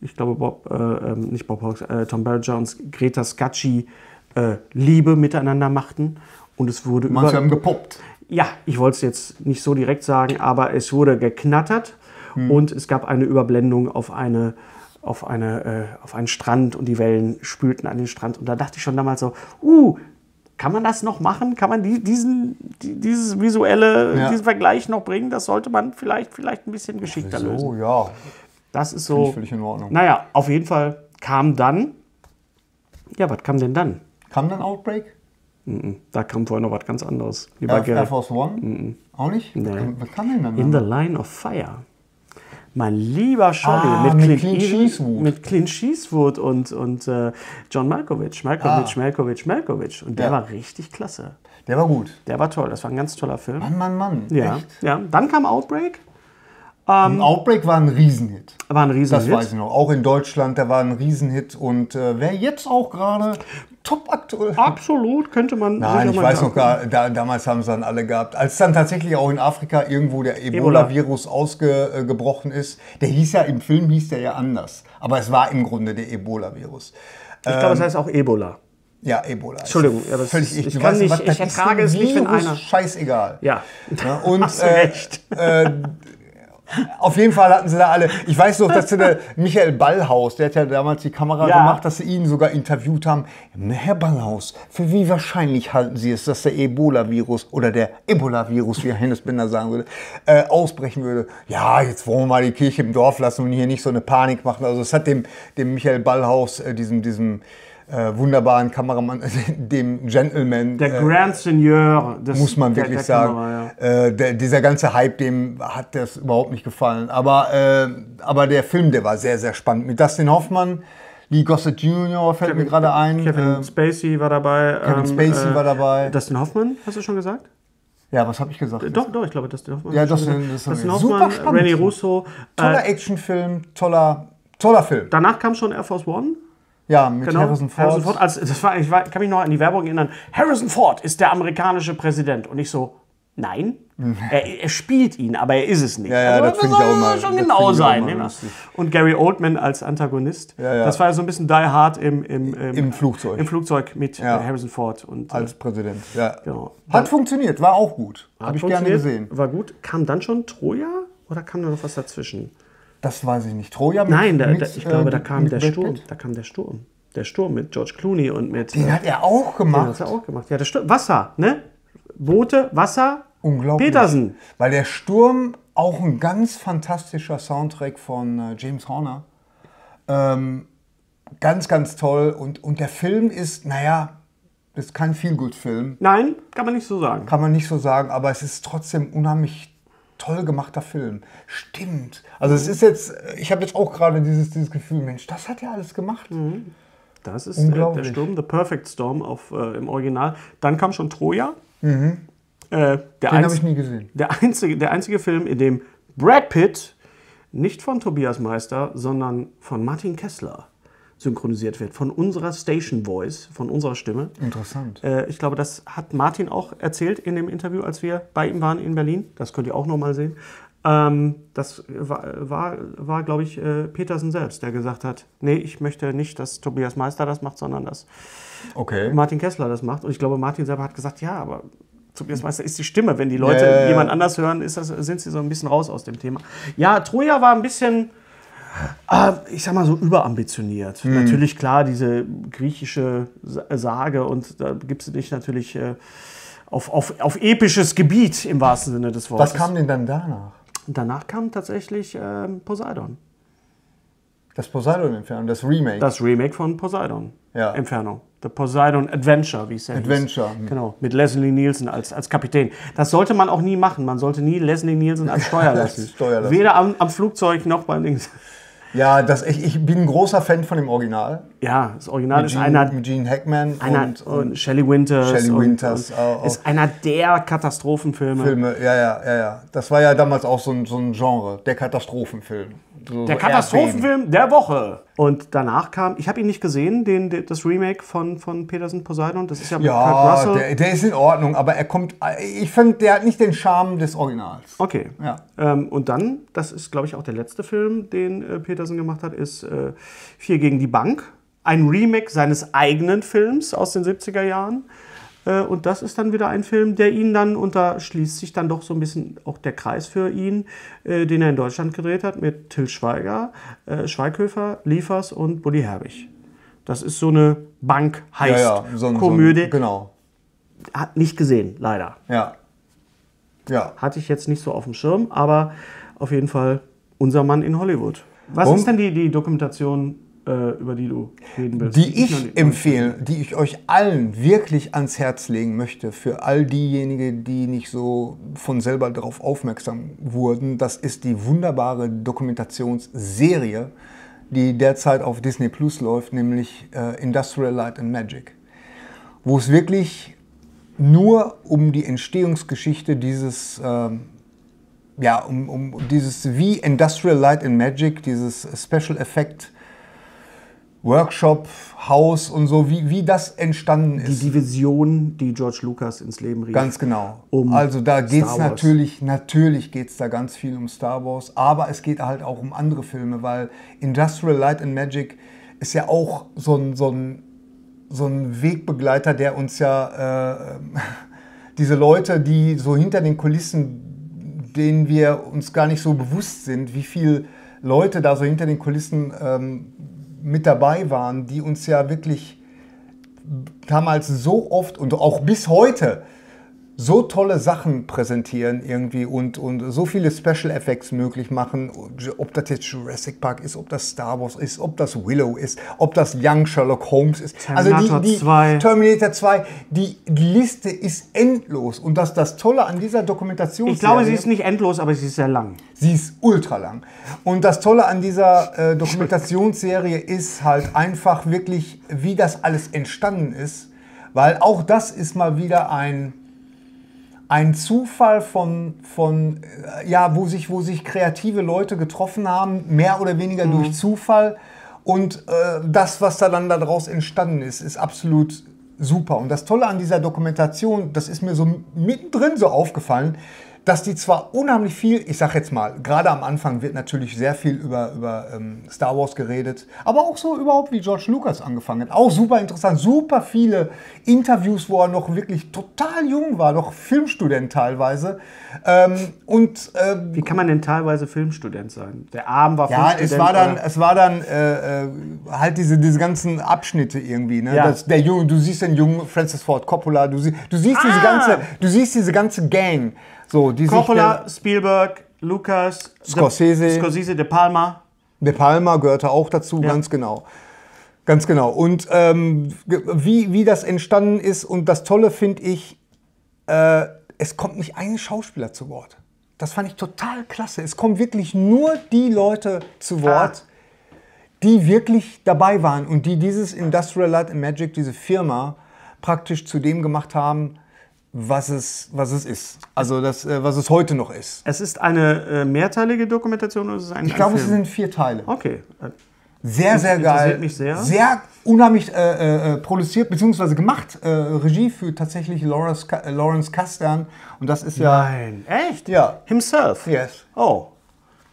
ich glaube, Bob, äh, ähm, nicht Bob Hoskins, äh, Tom Berenger und Greta Scacchi äh, Liebe miteinander machten. Und es wurde Manche über, haben gepoppt. Ja, ich wollte es jetzt nicht so direkt sagen, aber es wurde geknattert Hm. und es gab eine Überblendung auf eine auf, eine, äh, auf einen Strand und die Wellen spülten an den Strand. Und da dachte ich schon damals so, uh, kann man das noch machen? Kann man die, diesen, die, dieses visuelle, Ja. diesen Vergleich noch bringen? Das sollte man vielleicht, vielleicht ein bisschen geschickter lösen. So, ja. Das ist Finde so. ich völlig in Ordnung. Naja, auf jeden Fall kam dann. Ja, was kam denn dann? Kam dann Outbreak? Da kam vorher noch was ganz anderes. Lieber Air. Air Force One? Auch nicht? Nee. Was kam denn dann? In the Line of Fire. Mein lieber Scholli Ah, mit, mit Clint Eastwood- mit Clint Eastwood und, und äh, John Malkovich. Malkovich, Ah. Malkovich, Malkovich. Und der Ja. war richtig klasse. Der war gut. Der war toll. Das war ein ganz toller Film. Mann, Mann, Mann. Ja, Echt? ja. Dann kam Outbreak. Und Outbreak war ein Riesenhit. War ein riesen Das weiß ich noch. Auch in Deutschland, der war ein Riesenhit. Und äh, wer jetzt auch gerade top aktuell. Absolut, könnte man Nein, ich weiß sagen. noch gar, da, damals haben sie dann alle gehabt. Als dann tatsächlich auch in Afrika irgendwo der Ebola-Virus ausgebrochen ist, der hieß ja, im Film hieß der ja anders. Aber es war im Grunde der Ebola-Virus. Ich glaube, das heißt auch Ebola. Ja, Ebola. Entschuldigung, ja, das- völlig ich du kann weißt, nicht- was ich ertrage es nicht, wenn einer- Scheißegal. Ja. Ja, und Hast du äh, recht. äh, auf jeden Fall hatten sie da alle. Ich weiß noch, dass sie der (laughs) Michael Ballhaus, der hat ja damals die Kamera Ja. gemacht, dass sie ihn sogar interviewt haben. Herr Ballhaus, für wie wahrscheinlich halten Sie es, dass der Ebola-Virus oder der Ebola-Virus, wie Hennes Binder sagen würde, äh, ausbrechen würde? Ja, jetzt wollen wir mal die Kirche im Dorf lassen und hier nicht so eine Panik machen. Also es hat dem, dem Michael Ballhaus, äh, diesem, diesem äh, wunderbaren Kameramann, (laughs) dem Gentleman, Der äh, Grand Seigneur des muss man der- wirklich der sagen. Kamera, ja. äh, der, dieser ganze Hype, dem hat das überhaupt nicht gefallen. Aber, äh, aber der Film, der war sehr, sehr spannend. Mit Dustin Hoffmann, Lee Gossett Jr. fällt mir gerade ein. Kevin äh, Spacey war dabei. Kevin ähm, Spacey äh, war dabei. Dustin Hoffmann, hast du schon gesagt? ja, was habe ich gesagt? Doch, doch, ich glaube, Dustin Hoffmann. Ja, Dustin- das haben Dustin wir. Super Hoffmann, spannend. Renny Russo. Toller Äh, Actionfilm, toller, toller Film. danach kam schon Air Force One. Ja, mit Genau. Harrison Ford. als, das war, ich war, kann mich noch an die Werbung erinnern. Harrison Ford ist der amerikanische Präsident. Und ich so, nein. (laughs) er, er spielt ihn, aber er ist es nicht. Ja, ja, also, das finde ich soll auch immer- schon genau ich sein. Und Gary Oldman als Antagonist. Ja, ja. Das war ja so ein bisschen Die Hard im, im, Im Flugzeug. Im Flugzeug mit äh, Harrison Ford. Und, äh, als Präsident. Ja. Genau. Hat funktioniert, war auch gut. Habe ich gerne gesehen. War gut. Kam dann schon Troja oder kam da noch was dazwischen? Das weiß ich nicht. Troja mit, Nein, da, mit, da, ich glaube, äh, da kam mit der Brad Sturm. Pitt. Da kam der Sturm. Der Sturm mit George Clooney und mit. Den äh, hat er auch gemacht. das hat er auch gemacht. Ja, das stimmt. Wasser, ne? Boote, Wasser. Unglaublich. Petersen. Weil der Sturm auch ein ganz fantastischer Soundtrack von äh, James Horner. Ähm, ganz, ganz toll. Und, und der Film ist, naja, ist kein Feel-Good-Film, Nein, kann man nicht so sagen. kann man nicht so sagen, aber es ist trotzdem unheimlich toll gemachter Film. Stimmt. Also es ist jetzt, ich habe jetzt auch gerade dieses, dieses Gefühl, Mensch, das hat er alles gemacht. Das ist äh, der. Sturm, The Perfect Storm auf, äh, im Original. Dann kam schon Troja. Äh, Mhm. Den einz- habe ich nie gesehen. der, einzige, der einzige Film, in dem Brad Pitt nicht von Tobias Meister, sondern von Martin Kessler synchronisiert wird. Von unserer Station Voice, von unserer Stimme. Interessant. Äh, ich glaube, das hat Martin auch erzählt in dem Interview, als wir bei ihm waren in Berlin. Das könnt ihr auch nochmal sehen. Ähm, das war, war, war glaube ich, äh, Petersen selbst, der gesagt hat, nee, ich möchte nicht, dass Tobias Meister das macht, sondern dass Okay. Martin Kessler das macht. Und ich glaube, Martin selber hat gesagt, ja, aber Tobias Meister ist die Stimme. Wenn die Leute ja. jemand anders hören, ist das, sind sie so ein bisschen raus aus dem Thema. Ja, Troja war ein bisschen, äh, ich sag mal so, überambitioniert. Hm. Natürlich, klar, diese griechische Sa- Sage und da gibt es dich natürlich äh, auf, auf, auf episches Gebiet im wahrsten Sinne des Wortes. Was kam denn dann danach? Danach kam tatsächlich ähm, Poseidon. Das Poseidon-Entfernung, das Remake. Das Remake von Poseidon. Ja. Entfernung. The Poseidon Adventure, wie es ja hieß. Adventure. Genau, mit Leslie Nielsen als, als Kapitän. Das sollte man auch nie machen. Man sollte nie Leslie Nielsen als Steuer lassen. Steuer lassen. Weder am, am Flugzeug noch beim Dings. Ja, das, ich, ich bin ein großer Fan von dem Original. Ja, das Original Mit ist Gene, einer, mit Gene Hackman einer und, und, und Shelley Winters. Shelley Winters, und auch. ist einer der Katastrophenfilme. Filme. Ja, ja, ja, ja. Das war ja damals auch so ein, so ein Genre, der Katastrophenfilm. So, Der Katastrophenfilm der Woche. Und danach kam, ich habe ihn nicht gesehen, den, den, das Remake von, von Peterson Poseidon. Das ist ja mit Kurt Ja, Russell. der, der ist in Ordnung, aber er kommt. Ich finde, der hat nicht den Charme des Originals. Okay. Ja. Ähm, und dann, das ist, glaube ich, auch der letzte Film, den äh, Peterson gemacht hat, ist äh, Vier gegen die Bank. Ein Remake seines eigenen Films aus den 70er Jahren. Äh, und das ist dann wieder ein Film, der ihn dann, und da schließt sich dann doch so ein bisschen auch der Kreis für ihn, äh, den er in Deutschland gedreht hat mit Till Schweiger, äh, Schweighöfer, Liefers und Buddy Herbig. Das ist so eine Bank-Heist-Komödie. So, ein- genau. Hat nicht gesehen, leider. Ja. Ja. Hatte ich jetzt nicht so auf dem Schirm, aber auf jeden Fall unser Mann in Hollywood. Was Und- ist denn die, die Dokumentation, äh, über die du reden willst? Die ich nicht- empfehle, die ich euch allen wirklich ans Herz legen möchte, für all diejenigen, die nicht so von selber darauf aufmerksam wurden, das ist die wunderbare Dokumentationsserie, die derzeit auf Disney Plus läuft, nämlich äh, Industrial Light and Magic, wo es wirklich nur um die Entstehungsgeschichte dieses ähm, ja, um, um dieses wie Industrial Light and Magic, dieses Special Effect Workshop, Haus und so, wie, wie das entstanden die ist. Division, die George Lucas ins Leben rief. Ganz genau. Um also da geht es natürlich, natürlich geht es da ganz viel um Star Wars, aber es geht halt auch um andere Filme, weil Industrial Light and Magic ist ja auch so ein, so ein, so ein Wegbegleiter, der uns ja äh, (laughs) diese Leute, die so hinter den Kulissen, denen wir uns gar nicht so bewusst sind, wie viele Leute da so hinter den Kulissen ähm, mit dabei waren, die uns ja wirklich damals so oft und auch bis heute so tolle Sachen präsentieren irgendwie und, und so viele Special Effects möglich machen, ob das jetzt Jurassic Park ist, ob das Star Wars ist, ob das Willow ist, ob das Young Sherlock Holmes ist. Terminator also die, die 2. Terminator 2, die Liste ist endlos und das das Tolle an dieser Dokumentation Ich glaube, sie ist nicht endlos, aber sie ist sehr lang. Sie ist ultra lang. Und das Tolle an dieser äh, Dokumentationsserie ist halt einfach wirklich, wie das alles entstanden ist. Weil auch das ist mal wieder ein, ein Zufall von, von äh, ja, wo sich, wo sich kreative Leute getroffen haben, mehr oder weniger durch Zufall. Und äh, das, was da dann daraus entstanden ist, ist absolut super. Und das Tolle an dieser Dokumentation, das ist mir so mittendrin so aufgefallen, dass die zwar unheimlich viel, ich sag jetzt mal, gerade am Anfang wird natürlich sehr viel über, über ähm, Star Wars geredet, aber auch so überhaupt wie George Lucas angefangen hat. Auch super interessant, super viele Interviews, wo er noch wirklich total jung war, noch Filmstudent teilweise. Ähm, und äh, Wie kann man denn teilweise Filmstudent sein? Der Arm war ja, Filmstudent. es war dann, es war dann äh, äh, halt diese, diese ganzen Abschnitte irgendwie. Ne? Ja. Das, der Junge, du siehst den jungen Francis Ford Coppola, du, sie, du siehst diese Ah! ganze, du siehst diese ganze Gang, so die Coppola, Spielberg, Lucas, Scorsese. De, Scorsese, De Palma. De Palma gehörte auch dazu, Ja. ganz genau. Ganz genau. Und ähm, wie, wie das entstanden ist und das Tolle finde ich, äh, es kommt nicht ein Schauspieler zu Wort. Das fand ich total klasse. Es kommen wirklich nur die Leute zu Wort, die wirklich dabei waren und die dieses Industrial Light and Magic, diese Firma, praktisch zu dem gemacht haben, was es, was es ist. Also das, äh, was es heute noch ist. Es ist eine äh, mehrteilige Dokumentation oder ist es ein, Ich glaube, es sind vier Teile. Okay. Äh, Sehr, sehr geil. mich sehr. Sehr unheimlich äh, äh, produziert bzw. gemacht. Äh, Regie für tatsächlich Lawrence, äh, Lawrence Kasdan. Und das ist ja. Nein, echt? Ja. Himself? Yes. Oh,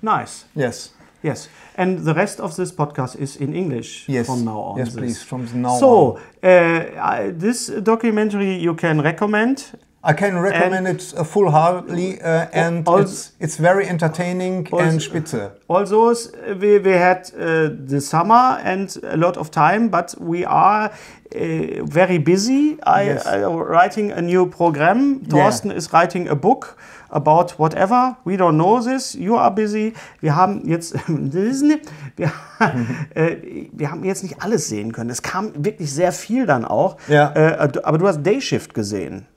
nice. Yes. Yes. And the rest of this podcast is in English Yes. from now on. Yes, this. please, from now so, uh, this documentary you can recommend. I can recommend it uh, full-heartedly uh, and Also- it's, it's very entertaining and Also- spitze. Also, we, we had uh, the summer and a lot of time, but we are uh, very busy. I, Yes. I writing a new program. Thorsten is writing a book about whatever. We don't know this. You are busy. Wir haben jetzt, (laughs) wir, (laughs) äh, wir haben jetzt nicht alles sehen können. Es kam wirklich sehr viel dann auch. Ja. Äh, aber du hast Dayshift gesehen.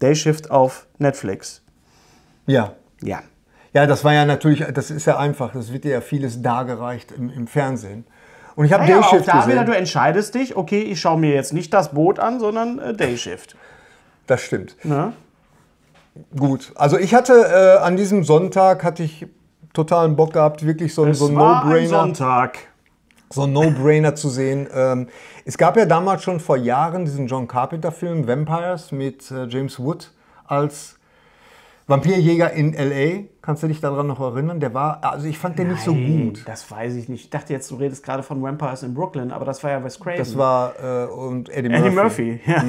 Dayshift auf Netflix. Ja. Ja. Ja, das war ja natürlich, das ist ja einfach, das wird dir ja vieles dargereicht im, im Fernsehen. Und ich habe Ja, aber auch Dayshift da wieder, gesehen. du entscheidest dich, okay, ich schaue mir jetzt nicht das Boot an, sondern äh, Dayshift. Das stimmt. Ne? Gut. Also ich hatte äh, an diesem Sonntag hatte ich totalen Bock gehabt, wirklich so, ein- so ein No-Brainer. Sonntag. So ein No-Brainer zu sehen. Ähm, es gab ja damals schon vor Jahren diesen John Carpenter-Film Vampires mit äh, James Wood als Vampirjäger in L.A. Kannst du dich daran noch erinnern? Der war, also ich fand den nicht so Nein, gut. Das weiß ich nicht. Ich dachte jetzt, du redest gerade von Vampires in Brooklyn, aber das war ja Wes Craven. Das war äh, und Eddie Murphy. Eddie Murphy. Ja.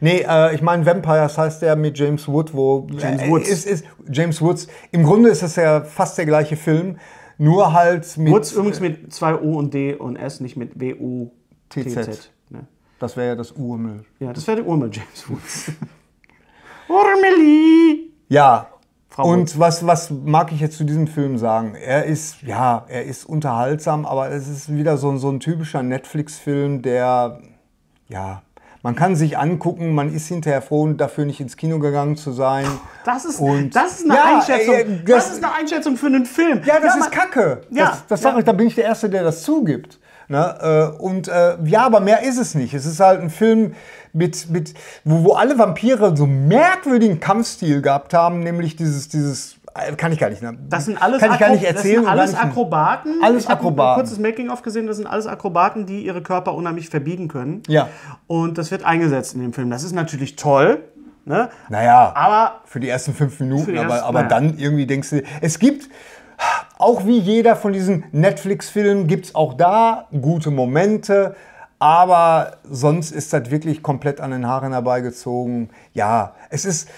Nee, äh, ich meine Vampires heißt der mit James Wood, wo James äh, Woods. Ist, ist, James Woods. Im Grunde ist es ja fast der gleiche Film, nur halt mit. Woods übrigens mit zwei O und D und S, nicht mit W, U, T, TZ. Z. Ne? Das wäre ja das Urmel. Ja, das wäre der Urmel James Woods. (laughs) Urmeli! Ja. Frau Und was, was mag ich jetzt zu diesem Film sagen? Er ist, ja, er ist unterhaltsam, aber es ist wieder so, so ein typischer Netflix-Film, der, ja, man kann sich angucken, man ist hinterher froh, dafür nicht ins Kino gegangen zu sein. Das ist, Und- das ist eine Ja, Einschätzung. äh, das, das- ist eine Einschätzung für einen Film. Ja, das man- ist Kacke. Ja, das, das sag ja. ich, da bin ich der Erste, der das zugibt. Ne? äh, Und äh, ja, aber mehr ist es nicht. Es ist halt ein Film, mit, mit, wo, wo alle Vampire so merkwürdigen Kampfstil gehabt haben, nämlich dieses, dieses, kann ich gar nicht. Ne? Das sind alles, kann ich gar nicht erzählen. Das sind alles Akrobaten. Alles ich Akrobaten. ein kurzes Making-of gesehen. Das sind alles Akrobaten, die ihre Körper unheimlich verbiegen können. Ja. Und das wird eingesetzt in dem Film. Das ist natürlich toll. Ne? Naja, Aber für die ersten fünf Minuten, die aber, ersten- aber naja. dann irgendwie denkst du, es gibt, auch wie jeder von diesen Netflix-Filmen, gibt es auch da gute Momente, aber sonst ist das wirklich komplett an den Haaren herbeigezogen. Ja, es ist,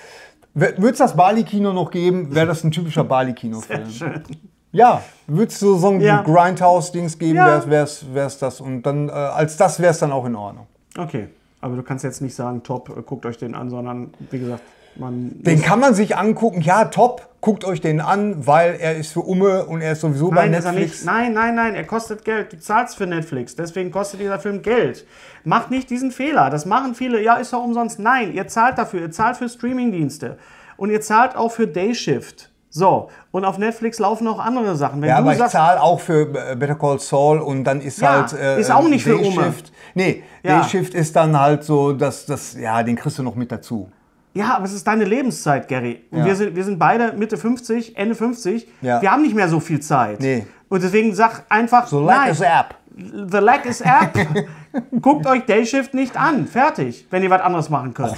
würde es das Bali-Kino noch geben, wäre das ein typischer Bali-Kino-Film. schön. Ja, würde es so, ein Ja. Grindhouse-Dings geben, Ja. wäre es das. Und dann, äh, als das wäre es dann auch in Ordnung. Okay. Aber du kannst jetzt nicht sagen, top, äh, guckt euch den an, sondern wie gesagt, man. Den kann man sich angucken. Ja, top. Guckt euch den an, weil er ist für Umme und er ist sowieso bei Nein, er Netflix. Nein, nein, nein, er kostet Geld. Du zahlst für Netflix. Deswegen kostet dieser Film Geld. Macht nicht diesen Fehler. Das machen viele. Ja, ist doch umsonst. Nein, ihr zahlt dafür. Ihr zahlt für Streamingdienste. Und ihr zahlt auch für Dayshift. So. Und auf Netflix laufen auch andere Sachen. Wenn Ja, du aber ich sagst, zahle auch für äh, Better Call Saul und dann ist Ja, halt. äh, ist auch nicht für Umme. Dayshift. Nee, Ja. Dayshift ist dann halt so, dass das, ja, den kriegst du noch mit dazu. Ja, aber es ist deine Lebenszeit, Gary. Und Ja. wir, sind, wir sind beide Mitte 50, Ende 50. Ja. Wir haben nicht mehr so viel Zeit. Nee. Und deswegen sag einfach, So like nein, is App. the lag is app. (laughs) guckt euch Dayshift nicht an. Fertig. Wenn ihr was anderes machen könnt.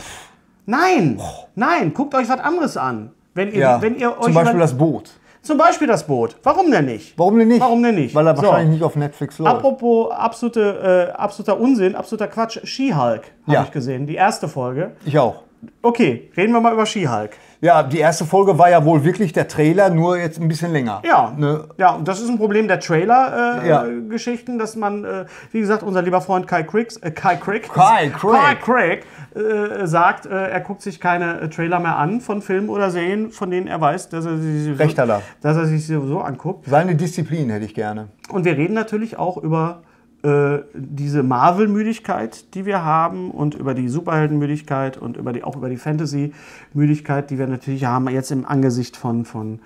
Nein, nein, guckt euch was anderes an. Wenn ihr, Ja, wenn ihr euch zum Beispiel das Boot. zum Beispiel das Boot. Warum denn nicht? Warum denn nicht? Warum denn nicht? Weil er So. wahrscheinlich nicht auf Netflix läuft. Apropos absolute, äh, absoluter Unsinn, absoluter Quatsch. She-Hulk habe Ja. ich gesehen. Die erste Folge. Ich auch. Okay, reden wir mal über She-Hulk. Ja, die erste Folge war ja wohl wirklich der Trailer, nur jetzt ein bisschen länger. Ja, Ne? ja, und das ist ein Problem der Trailer-Geschichten, äh, Ja. Dass man, äh, wie gesagt, unser lieber Freund Kai Crick, äh, Kai Crick, Kai Crick. Kai Crick äh, sagt, äh, er guckt sich keine äh, Trailer mehr an von Filmen oder Serien, von denen er weiß, dass er, sie, er. dass er sich sowieso anguckt. Seine Disziplin hätte ich gerne. Und wir reden natürlich auch über diese Marvel-Müdigkeit, die wir haben und über die Superhelden-Müdigkeit und über die, auch über die Fantasy-Müdigkeit, die wir natürlich haben, jetzt im Angesicht von, von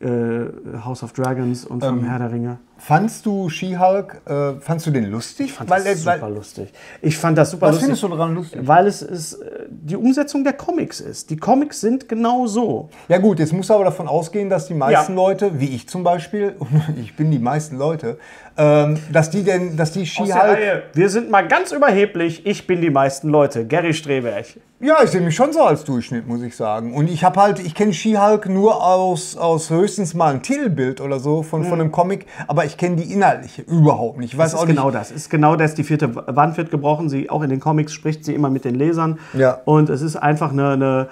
äh, House of Dragons und vom Herr der Ringe. Fandst du She-Hulk, äh, fandst du den lustig? fand weil, das er- super lustig. Ich fand das super was lustig. findest du daran lustig? Weil es ist, äh, die Umsetzung der Comics ist. Die Comics sind genau so. Ja gut, jetzt musst du aber davon ausgehen, dass die meisten Ja. Leute, wie ich zum Beispiel, (laughs) ich bin die meisten Leute, ähm, dass die denn, dass die She-Hulk. Wir sind mal ganz überheblich. Ich bin die meisten Leute. Gary Streberg. ja, ich sehe mich schon so als Durchschnitt, muss ich sagen. Und ich habe halt, ich kenne She-Hulk nur aus, aus höchstens mal ein Titelbild oder so von, von einem Comic, aber ich kenne die inhaltliche überhaupt nicht. Ich weiß Das auch ist genau nicht. das. Ist genau das. Die vierte Wand wird gebrochen. Sie, auch in den Comics spricht sie immer mit den Lesern. Ja. Und es ist einfach eine, eine,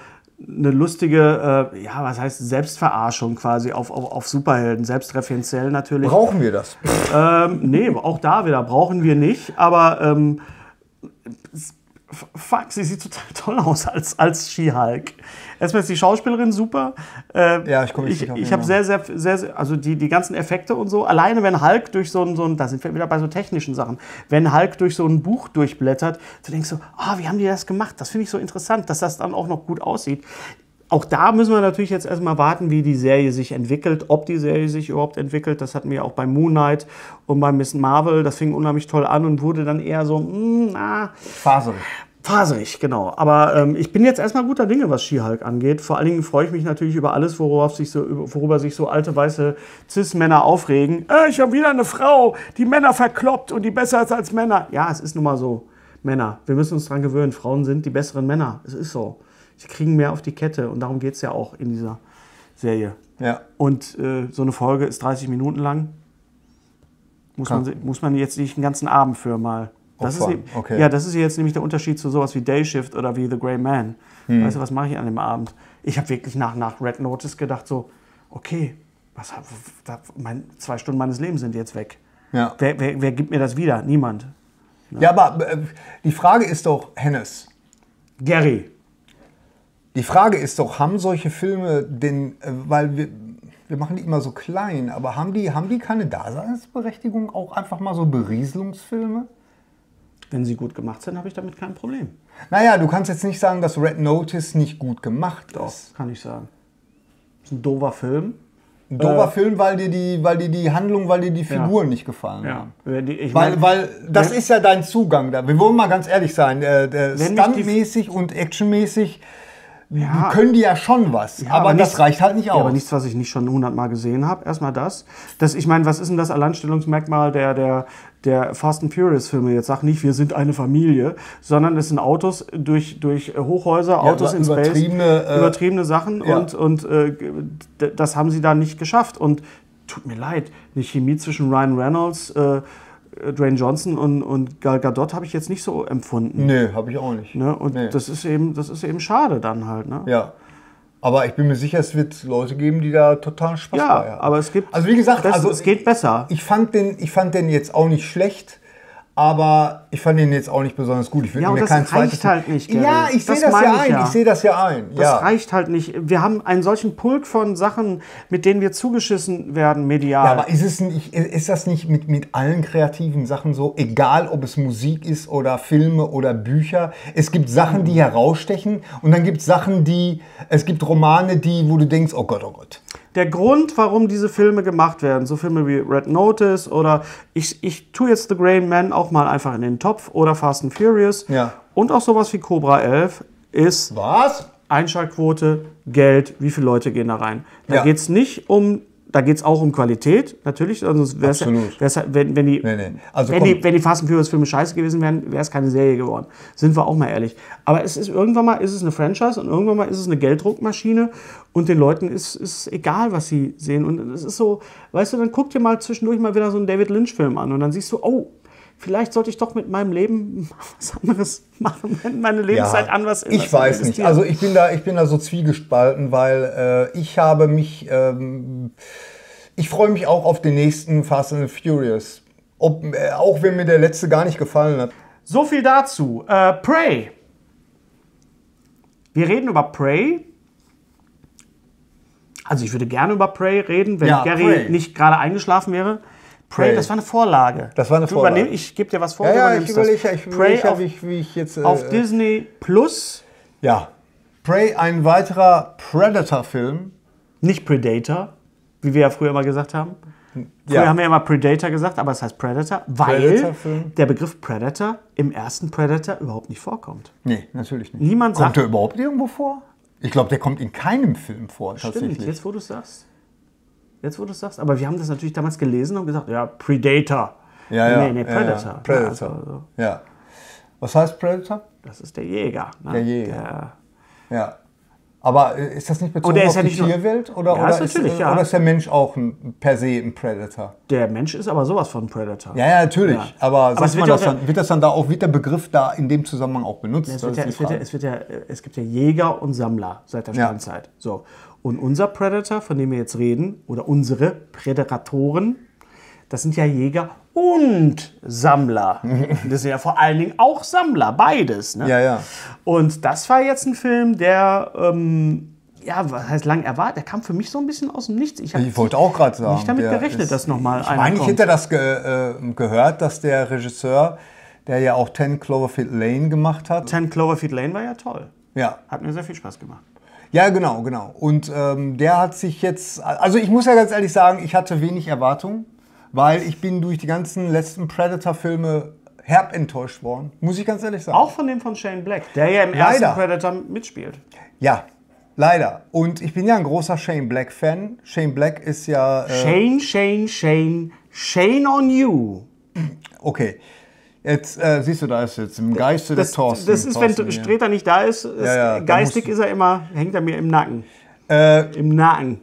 eine lustige, äh, ja, was heißt Selbstverarschung quasi auf, auf, auf Superhelden. Selbstreferenziell natürlich. Brauchen wir das? Ähm, nee, auch da wieder brauchen wir nicht. Aber ähm, fuck, sie sieht total toll aus als, als She-Hulk. Erstmal ist die Schauspielerin super. Äh, Ja, ich komme ich, ich habe sehr, sehr, sehr, also die, die ganzen Effekte und so. Alleine wenn Hulk durch so ein, so ein, da sind wir wieder bei so technischen Sachen. Wenn Hulk durch so ein Buch durchblättert, du denkst so, ah, wie haben die das gemacht? Das finde ich so interessant, dass das dann auch noch gut aussieht. Auch da müssen wir natürlich jetzt erstmal warten, wie die Serie sich entwickelt, ob die Serie sich überhaupt entwickelt. Das hatten wir auch bei Moon Knight und bei Miss Marvel. Das fing unheimlich toll an und wurde dann eher so, mm, na, Faserig. Faserig, genau. Aber ähm, ich bin jetzt erstmal guter Dinge, was She-Hulk angeht. Vor allen Dingen freue ich mich natürlich über alles, worauf sich so, worüber sich so alte weiße Cis-Männer aufregen. Äh, ich habe wieder eine Frau, die Männer verkloppt und die besser ist als Männer. Ja, es ist nun mal so. Männer, wir müssen uns dran gewöhnen. Frauen sind die besseren Männer. Es ist so. Sie kriegen mehr auf die Kette und darum geht es ja auch in dieser Serie. Ja. Und äh, so eine Folge ist 30 Minuten lang. Muss man, Kann- muss man jetzt nicht einen ganzen Abend für mal. Das ist, Opfern, okay. Ja, das ist jetzt nämlich der Unterschied zu sowas wie Day Shift oder wie The Grey Man. Hm. Weißt du, was mache ich an dem Abend? Ich habe wirklich nach, nach Red Notice gedacht, so, okay, was, da, mein, zwei Stunden meines Lebens sind jetzt weg. Ja. Wer, wer, wer gibt mir das wieder? Niemand. Ja, aber äh, die Frage ist doch, Hennes, Gary. Die Frage ist doch, haben solche Filme denn, äh, weil wir, wir machen die immer so klein, aber haben die, haben die keine Daseinsberechtigung, auch einfach mal so Berieselungsfilme? Wenn sie gut gemacht sind, habe ich damit kein Problem. Naja, du kannst jetzt nicht sagen, dass Red Notice nicht gut gemacht Doch, ist. kann ich sagen. ist ein doofer Film. Ein doofer Äh. Film, weil dir die, weil dir die Handlung, weil dir die Figuren nicht gefallen haben. Wenn die- Ich Weil, mein, weil das wenn- ist ja dein Zugang da. Wir wollen mal ganz ehrlich sein. Äh, Stuntmäßig und actionmäßig Ja. können die ja schon was. Ja, aber, das nichts- reicht halt nicht Ja, aus. aber nichts, was ich nicht schon hundertmal gesehen habe. Erstmal das. das. Ich meine, was ist denn das Alleinstellungsmerkmal der, der, der Fast and Furious Filme? Jetzt sag nicht, wir sind eine Familie, sondern es sind Autos durch, durch Hochhäuser, Autos in Space. übertriebene, äh, übertriebene Sachen ja. und, und äh, das haben sie da nicht geschafft. Und tut mir leid, eine Chemie zwischen Ryan Reynolds, äh, Dwayne Johnson und, und Gal Gadot habe ich jetzt nicht so empfunden. Nö, habe ich auch nicht. Ne? Und Nee. das, ist eben, das ist eben schade dann halt. Ne? Ja. Aber ich bin mir sicher, es wird Leute geben, die da total Spaß Ja, bei haben. aber es gibt. Also wie gesagt, das, also es geht besser. Ich fand, den, ich fand den jetzt auch nicht schlecht, aber ich fand den jetzt auch nicht besonders gut. Ich würde Ja, mir das kein reicht zweites halt nicht. Ja, ich sehe Das das, ja ein. ja. Ich sehe das ja ein. Das ja. reicht halt nicht. Wir haben einen solchen Pulk von Sachen, mit denen wir zugeschissen werden, medial. Ja, aber ist, es nicht, ist das nicht mit, mit allen kreativen Sachen so, egal ob es Musik ist oder Filme oder Bücher? Es gibt Sachen, die herausstechen und dann gibt es Sachen, die, es gibt Romane, die, wo du denkst, oh Gott, oh Gott. Der Grund, warum diese Filme gemacht werden, so Filme wie Red Notice oder ich, ich tue jetzt The Grey Man auch mal einfach in den Topf oder Fast and Furious Ja. und auch sowas wie Cobra 11 ist Was? Einschaltquote, Geld, wie viele Leute gehen da rein. Da Ja. geht es nicht um, da geht es auch um Qualität, natürlich. Also wär's, Absolut. Wär's, wenn, wenn, die, Nee, nee. Also wenn, komm. die, wenn die Fast and Furious Filme scheiße gewesen wären, wäre es keine Serie geworden. Sind wir auch mal ehrlich. Aber es ist irgendwann mal ist es eine Franchise und irgendwann mal ist es eine Gelddruckmaschine und den Leuten ist es egal, was sie sehen. Und es ist so, weißt du, dann guck dir mal zwischendurch mal wieder so einen David Lynch-Film an und dann siehst du, oh, vielleicht sollte ich doch mit meinem Leben was anderes machen, wenn meine Lebenszeit anders ist. Ich weiß nicht. Also ich bin da, ich bin da so zwiegespalten, weil äh, ich habe mich, ähm, ich freue mich auch auf den nächsten Fast and Furious. Ob, äh, auch wenn mir der letzte gar nicht gefallen hat. So viel dazu. Äh, Prey. Wir reden über Prey. Also ich würde gerne über Prey reden, wenn Ja, Gary Prey. nicht gerade eingeschlafen wäre. Prey, Prey. das war eine Vorlage. Das war eine Du Vorlage. Übernehm, ich gebe dir was vor. Ja, ja, ich überlege ich Prey überleg ja auf, wie, ich, wie ich jetzt. Äh, auf Disney Plus, Ja. Prey, ein weiterer Predator-Film. nicht Predator, wie wir ja früher immer gesagt haben. Früher Ja. haben wir ja immer Predator gesagt, aber es heißt Predator, weil Predator-Film. der Begriff Predator im ersten Predator überhaupt nicht vorkommt. Nee, natürlich nicht. Niemand kommt sagt- der überhaupt irgendwo vor? Ich glaube, der kommt in keinem Film vor, Stimmt, jetzt wo du es sagst. Jetzt wo du es sagst. Aber wir haben das natürlich damals gelesen und gesagt, ja, Predator. Ja, ja. Nee, nee, Predator. Ja, Predator. Ja, also, Ja. Was heißt Predator? das ist der Jäger. Ne? Der Jäger. Der, Ja. Aber äh, ist das nicht bezogen er ist auf ja die nur- Tierwelt? Oder, Ja, oder, ist ist, natürlich, äh, ja. oder ist der Mensch auch ein, per se ein Predator? der Mensch ist aber sowas von Predator. Ja, ja, natürlich. Ja. Aber, Aber sagt man das dann, wird das dann da auch, wird der Begriff da in dem Zusammenhang auch benutzt? Es, wird ja, es, wird ja, Frage. es, gibt ja Jäger und Sammler seit der Ja. Steinzeit. So. Und unser Predator, von dem wir jetzt reden, oder unsere Prädatoren, das sind ja Jäger und Sammler. Das sind ja vor allen Dingen auch Sammler, beides. Ne? Ja, ja. Und das war jetzt ein Film, der, ähm, ja, was heißt lang erwartet? Der kam für mich so ein bisschen aus dem Nichts. Ich, Ich wollte auch gerade sagen. nicht damit gerechnet, ist- dass nochmal Ich einer meine, ich kommt. hätte das ge äh, gehört, dass der Regisseur, der ja auch 10 Cloverfield Lane gemacht hat. 10 Cloverfield Lane war ja toll. Ja, Hat mir sehr viel Spaß gemacht. Ja genau, genau. Und ähm, der hat sich jetzt, also ich muss ja ganz ehrlich sagen, ich hatte wenig Erwartungen, weil ich bin durch die ganzen letzten Predator-Filme herb enttäuscht worden. Muss ich ganz ehrlich sagen. Auch von dem von Shane Black, der ja im ersten Leider. Predator mitspielt. Ja, leider. Und ich bin ja ein großer Shane Black-Fan. Shane Black ist ja. Äh, Shane, Shane, Shane, Shane on you. okay. Jetzt äh, siehst du, da ist jetzt im Geiste Das, des Thorsten. das ist, wenn Thorsten hier. Streter nicht da ist, ist Ja, ja, geistig ist er immer, hängt er mir im Nacken. Äh, Im Nacken.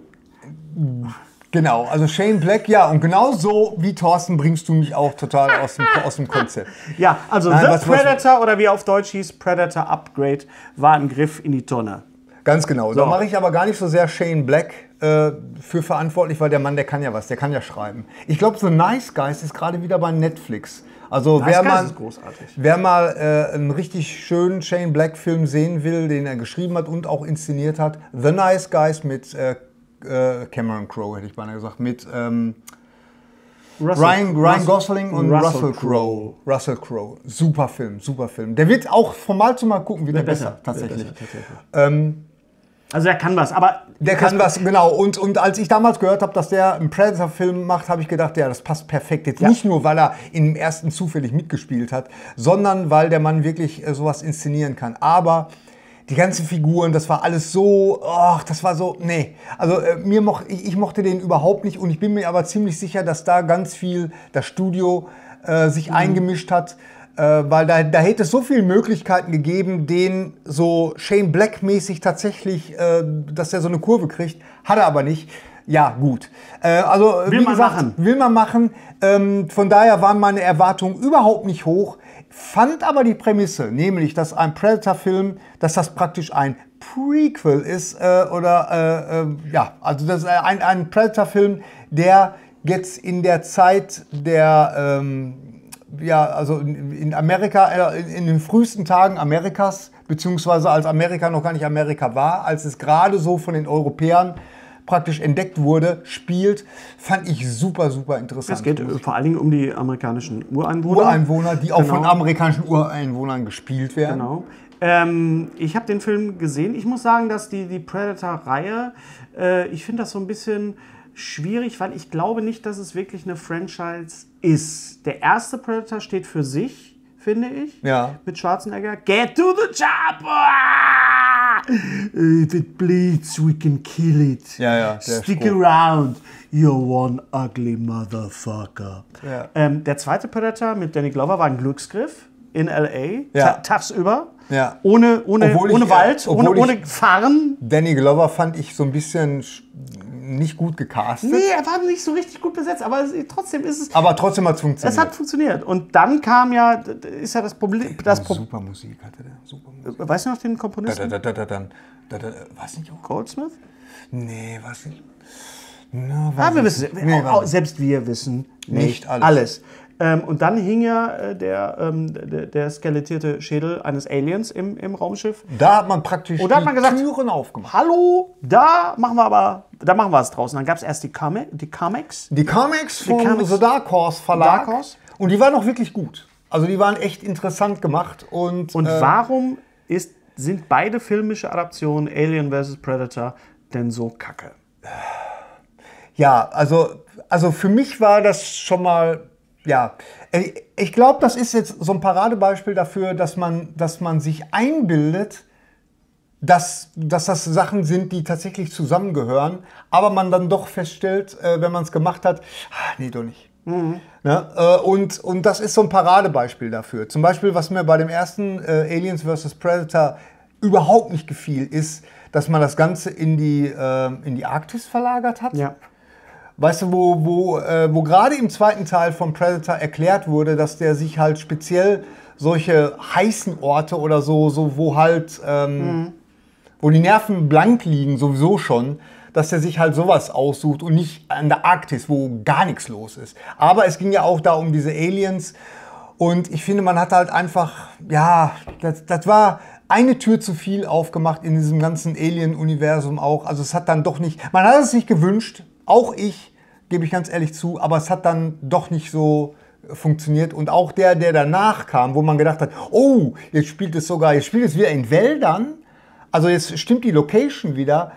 genau, also Shane Black, ja, und genau so wie Thorsten bringst du mich auch total aus dem, aus dem Konzept. (laughs) Ja, also Nein, The was- was- Predator oder wie er auf Deutsch hieß, Predator Upgrade, war ein Griff in die Tonne. Ganz genau. Da mache ich aber gar nicht so sehr Shane Black äh, für verantwortlich, weil der Mann, der kann ja was, der kann ja schreiben. Ich glaube, so Nice Guys ist gerade wieder bei Netflix. Also Nice wer mal, wer mal äh, einen richtig schönen Shane Black Film sehen will, den er geschrieben hat und auch inszeniert hat, The Nice Guys mit äh, äh, Cameron Crowe, hätte ich beinahe gesagt, mit ähm, Russell- Ryan, Ryan Russell- Gosling und Russell, Crowe. Russell Crowe. Super Film, super Film. Der wird auch von Mal zu Mal gucken, wird er besser, Besser, tatsächlich. besser, tatsächlich. Ähm, Also er kann was, aber der kann was, genau. Und, und als ich damals gehört habe, dass der einen Predator-Film macht, habe ich gedacht, ja, das passt perfekt. Jetzt nicht nur, weil er im ersten zufällig mitgespielt hat, sondern weil der Mann wirklich äh, sowas inszenieren kann. Aber die ganzen Figuren, das war alles so, ach, das war so, nee. Also äh, mir moch, ich, ich mochte den überhaupt nicht und ich bin mir aber ziemlich sicher, dass da ganz viel das Studio äh, sich eingemischt hat. Äh, weil da, da hätte es so viele Möglichkeiten gegeben, den so Shane Black-mäßig tatsächlich, äh, dass er so eine Kurve kriegt. Hat er aber nicht. Ja, gut. Äh, also, Will wie man gesagt, machen. will man machen. Ähm, von daher waren meine Erwartungen überhaupt nicht hoch. Fand aber die Prämisse, nämlich, dass ein Predator-Film, dass das praktisch ein Prequel ist, äh, oder, äh, äh, ja, also das ist ein, ein Predator-Film, der jetzt in der Zeit der, ähm, ja, also in Amerika, äh, in den frühesten Tagen Amerikas, beziehungsweise als Amerika noch gar nicht Amerika war, als es gerade so von den Europäern praktisch entdeckt wurde, spielt, fand ich super, super interessant. es geht äh, vor allen Dingen um die amerikanischen Ureinwohner. Ureinwohner, die auch von Genau. amerikanischen Ureinwohnern gespielt werden. Genau. Ähm, ich habe den Film gesehen. Ich muss sagen, dass die, die Predator-Reihe, äh, ich finde das so ein bisschen schwierig, weil ich glaube nicht, dass es wirklich eine Franchise ist. Der erste Predator steht für sich, finde ich. Ja. Mit Schwarzenegger. Get to the chopper! If it bleeds, we can kill it. Ja, ja, Stick Spruch. around, you're one ugly motherfucker. Ja. Ähm, der zweite Predator mit Danny Glover war ein Glücksgriff in L.A. Ja. ta- tagsüber. Ja. Ohne, ohne, Obwohl ich, ohne äh, Wald, ohne, ohne Fahren. Danny Glover fand ich so ein bisschen sch- nicht gut gecastet, Nee, er war nicht so richtig gut besetzt, aber es, trotzdem ist es. aber trotzdem hat es funktioniert. Es hat funktioniert. Und dann kam ja, ist ja das Problem. Das Pro super Musik hatte der, super Musik. weißt du noch den Da, Komponisten? da, da, da, da, da, da, was nicht? Goldsmith? Nee, was nicht? Na, Ah, wir wissen. Nee, auch, weiß selbst wir wissen nicht, Nicht alles. alles. Ähm, und dann hing ja äh, der, ähm, der, der skelettierte Schädel eines Aliens im, im Raumschiff. Da hat man praktisch Und da hat die man gesagt, Türen aufgemacht. Hallo, da machen wir aber, da machen wir es draußen. Dann gab es erst die, Comic, die Comics. Die Comics vom Comics- The Dark Horse Verlag. Dark Horse. Und die waren auch wirklich gut. Also die waren echt interessant gemacht. Und, Und äh, warum ist, sind beide filmische Adaptionen, Alien vs. Predator, denn so kacke? (sighs) Ja, also, also für mich war das schon mal, ja, ich, glaube, das ist jetzt so ein Paradebeispiel dafür, dass man, dass man sich einbildet, dass, dass das Sachen sind, die tatsächlich zusammengehören, aber man dann doch feststellt, äh, wenn man es gemacht hat, ah, nee, doch nicht. Ne? Äh, und, und das ist so ein Paradebeispiel dafür. Zum Beispiel, was mir bei dem ersten äh, Aliens vs. Predator überhaupt nicht gefiel, ist, dass man das Ganze in die, äh, in die Arktis verlagert hat. Ja. Weißt du, wo, wo, äh, wo gerade im zweiten Teil von Predator erklärt wurde, dass der sich halt speziell solche heißen Orte oder so, so wo halt, ähm, wo die Nerven blank liegen, sowieso schon, dass er sich halt sowas aussucht und nicht an der Arktis, wo gar nichts los ist. Aber es ging ja auch da um diese Aliens und ich finde, man hat halt einfach, ja, das, das war eine Tür zu viel aufgemacht in diesem ganzen Alien-Universum auch. Also es hat dann doch nicht, man hat es sich gewünscht, auch ich, gebe ich ganz ehrlich zu, aber es hat dann doch nicht so funktioniert. Und auch der, der danach kam, wo man gedacht hat, oh, jetzt spielt es sogar, jetzt spielt es wieder in Wäldern. Also jetzt stimmt die Location wieder.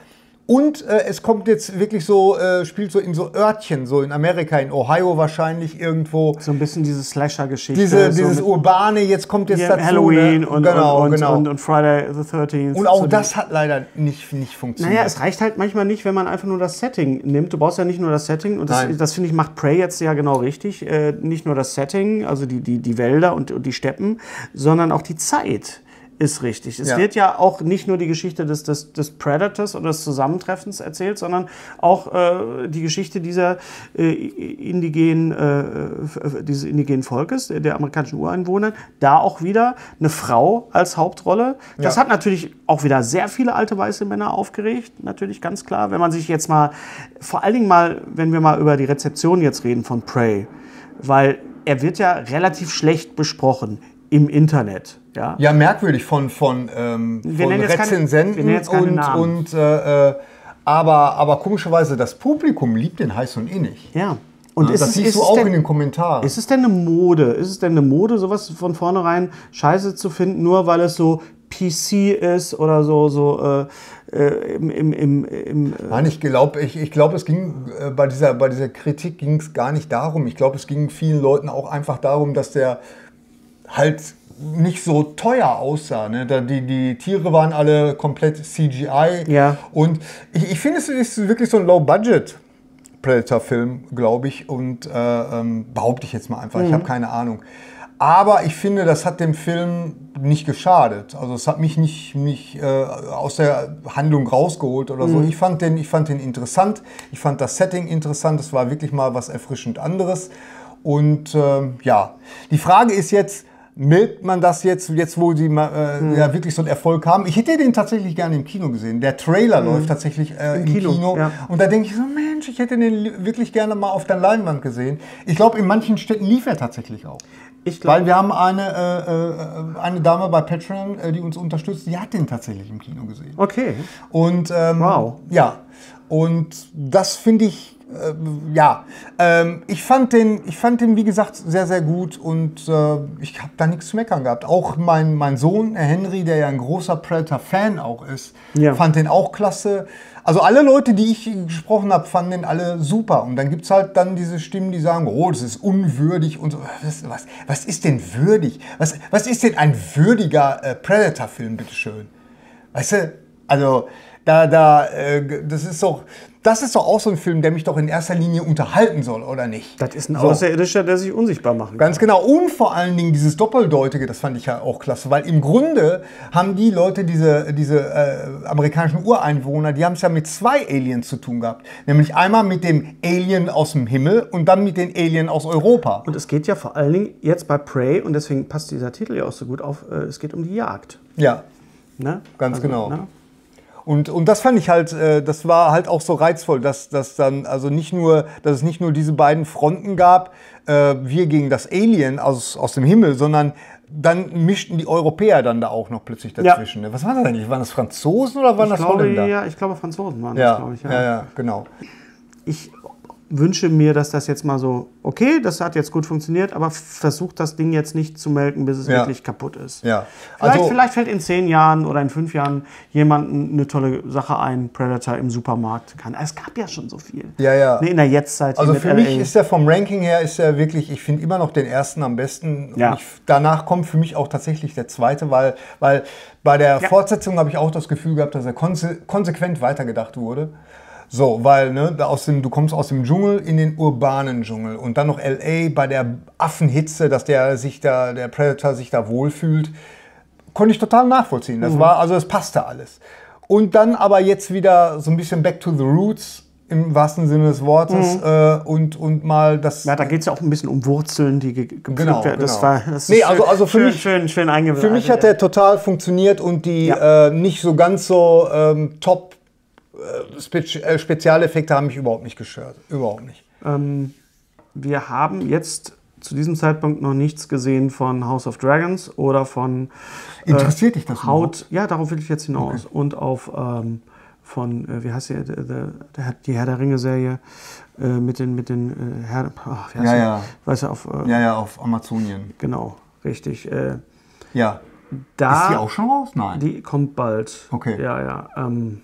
Und äh, es kommt jetzt wirklich so, äh, spielt so in so Örtchen, so in Amerika, in Ohio wahrscheinlich irgendwo. So ein bisschen diese Slasher-Geschichte. Diese, so dieses urbane, jetzt kommt jetzt dazu. Halloween ne? und, genau, und, genau. und, und Friday the 13th. Und auch So das hat leider nicht, nicht funktioniert. Naja, es reicht halt manchmal nicht, wenn man einfach nur das Setting nimmt. Du brauchst ja nicht nur das Setting. Und das, Nein. das finde ich, macht Prey jetzt ja genau richtig. Äh, nicht nur das Setting, also die, die, die Wälder und, und die Steppen, sondern auch die Zeit ist richtig. Es Ja. wird ja auch nicht nur die Geschichte des, des, des Predators oder des Zusammentreffens erzählt, sondern auch äh, die Geschichte dieser äh, indigenen, äh, dieses indigenen Volkes, der, der amerikanischen Ureinwohner. Da auch wieder eine Frau als Hauptrolle. Das Ja. hat natürlich auch wieder sehr viele alte weiße Männer aufgeregt, natürlich ganz klar. Wenn man sich jetzt mal, vor allen Dingen mal, wenn wir mal über die Rezeption jetzt reden von Prey, weil er wird ja relativ schlecht besprochen im Internet. Ja, Ja, merkwürdig von, von, ähm, von Rezensenten keine und, und äh, äh, aber, aber komischerweise das Publikum liebt den heiß und innig. ja. Und ist das es, siehst ist du auch denn, in den Kommentaren. Ist es denn eine Mode? Ist es denn eine Mode, sowas von vornherein scheiße zu finden, nur weil es so PC ist oder so, so äh, äh, im, im, im, im Nein, ich glaube, ich, ich glaub, es ging äh, bei, dieser, bei dieser Kritik ging es gar nicht darum. Ich glaube, es ging vielen Leuten auch einfach darum, dass der halt nicht so teuer aussah. Ne? Da die, die Tiere waren alle komplett CGI. Ja. Und ich, ich finde, es ist wirklich so ein Low-Budget. Predator-Film, glaube ich, und äh, ähm, behaupte ich jetzt mal einfach, ich habe keine Ahnung. Aber ich finde, das hat dem Film nicht geschadet. Also es hat mich nicht, nicht äh, aus der Handlung rausgeholt oder so. Ich fand, den, ich fand den interessant. Ich fand das Setting interessant. Es war wirklich mal was erfrischend anderes. Und ähm, ja, die Frage ist jetzt, milkt man das jetzt, jetzt wo sie äh, ja, wirklich so einen Erfolg haben? Ich hätte den tatsächlich gerne im Kino gesehen. Der Trailer läuft tatsächlich äh, im, Kino, Kino. ja. Und da denke ich so, Mensch, ich hätte den li- wirklich gerne mal auf der Leinwand gesehen. Ich glaube, in manchen Städten lief er tatsächlich auch. Ich glaub- Weil wir haben eine, äh, äh, eine Dame bei Patreon, äh, die uns unterstützt, die hat den tatsächlich im Kino gesehen. Okay. Und ähm, Wow. ja, und das finde ich, ja, ähm, ich, fand den, ich fand den, wie gesagt, sehr, sehr gut und äh, ich habe da nichts zu meckern gehabt. Auch mein, mein Sohn, äh, Henry, der ja ein großer Predator-Fan auch ist, Ja. fand den auch klasse. Also alle Leute, die ich gesprochen habe, fanden den alle super. Und dann gibt es halt dann diese Stimmen, die sagen, oh, das ist unwürdig und so. Was, was, was ist denn würdig? Was, was ist denn ein würdiger äh, Predator-Film, bitteschön? Weißt du, also da, da, äh, das ist doch, das ist doch auch so ein Film, der mich doch in erster Linie unterhalten soll, oder nicht? Das ist ein So. Außerirdischer, der sich unsichtbar machen kann. Ganz genau. Und vor allen Dingen dieses Doppeldeutige, das fand ich ja auch klasse, weil im Grunde haben die Leute, diese, diese äh, amerikanischen Ureinwohner, die haben es ja mit zwei Aliens zu tun gehabt. Nämlich einmal mit dem Alien aus dem Himmel und dann mit den Alien aus Europa. Und es geht ja vor allen Dingen jetzt bei Prey, und deswegen passt dieser Titel ja auch so gut auf, äh, es geht um die Jagd. Ja, Ne? Ganz genau. Ne? Und, und das fand ich halt, äh, das war halt auch so reizvoll, dass, dass dann, also nicht nur, dass es nicht nur diese beiden Fronten gab, äh, wir gegen das Alien aus, aus dem Himmel, sondern dann mischten die Europäer dann da auch noch plötzlich dazwischen. ne? Was waren das eigentlich? Waren das Franzosen oder waren Ich das glaube, Holländer? ja, ich glaube, Franzosen waren das, ja, glaube ich. ja, ja, genau. Ich, wünsche mir, dass das jetzt mal so, okay, das hat jetzt gut funktioniert, aber versucht das Ding jetzt nicht zu melken, bis es Ja. wirklich kaputt ist. Ja. Vielleicht, Also- vielleicht fällt in zehn Jahren oder in fünf Jahren jemandem eine tolle Sache ein, Predator im Supermarkt kann. Es gab ja schon so viel. Ja, ja. Nee, in der Jetztzeit. Also für mich LA. ist er vom Ranking her ist er wirklich, ich finde immer noch den ersten am besten. Ja. Ich, danach kommt für mich auch tatsächlich der zweite, weil, weil bei der Ja. Fortsetzung habe ich auch das Gefühl gehabt, dass er konse konsequent weitergedacht wurde. So, weil ne, aus dem, du kommst aus dem Dschungel in den urbanen Dschungel und dann noch LA bei der Affenhitze, dass der sich da, der Predator sich da wohlfühlt, konnte ich total nachvollziehen. Mhm. Das war, also es passte alles. Und dann aber jetzt wieder so ein bisschen back to the roots im wahrsten Sinne des Wortes äh, und, und mal das. Mhm. Ja, da geht es ja auch ein bisschen um Wurzeln, die ge- gepflückt Genau, werden. Das genau. war das Nee, also- schön, also für schön, mich- schön, schön. Für mich hat er total funktioniert und die Ja. äh, nicht so ganz so ähm, top äh, Spez äh, Spezialeffekte haben mich überhaupt nicht gestört. Überhaupt nicht. Ähm, wir haben jetzt zu diesem Zeitpunkt noch nichts gesehen von House of Dragons oder von Interessiert dich das Haut. Ja, darauf will ich jetzt hinaus. Und auf ähm, von, äh, wie heißt die, die Herr der Ringe-Serie äh, mit den, mit den äh, Herr, ach, wie heißt Ja, ja. Weißt du, auf, äh, Ja, ja, auf Amazonien. genau, richtig. Äh, Ja. da, Ist die auch schon raus? Nein. Die kommt bald. Okay. Ja, ja. Ähm,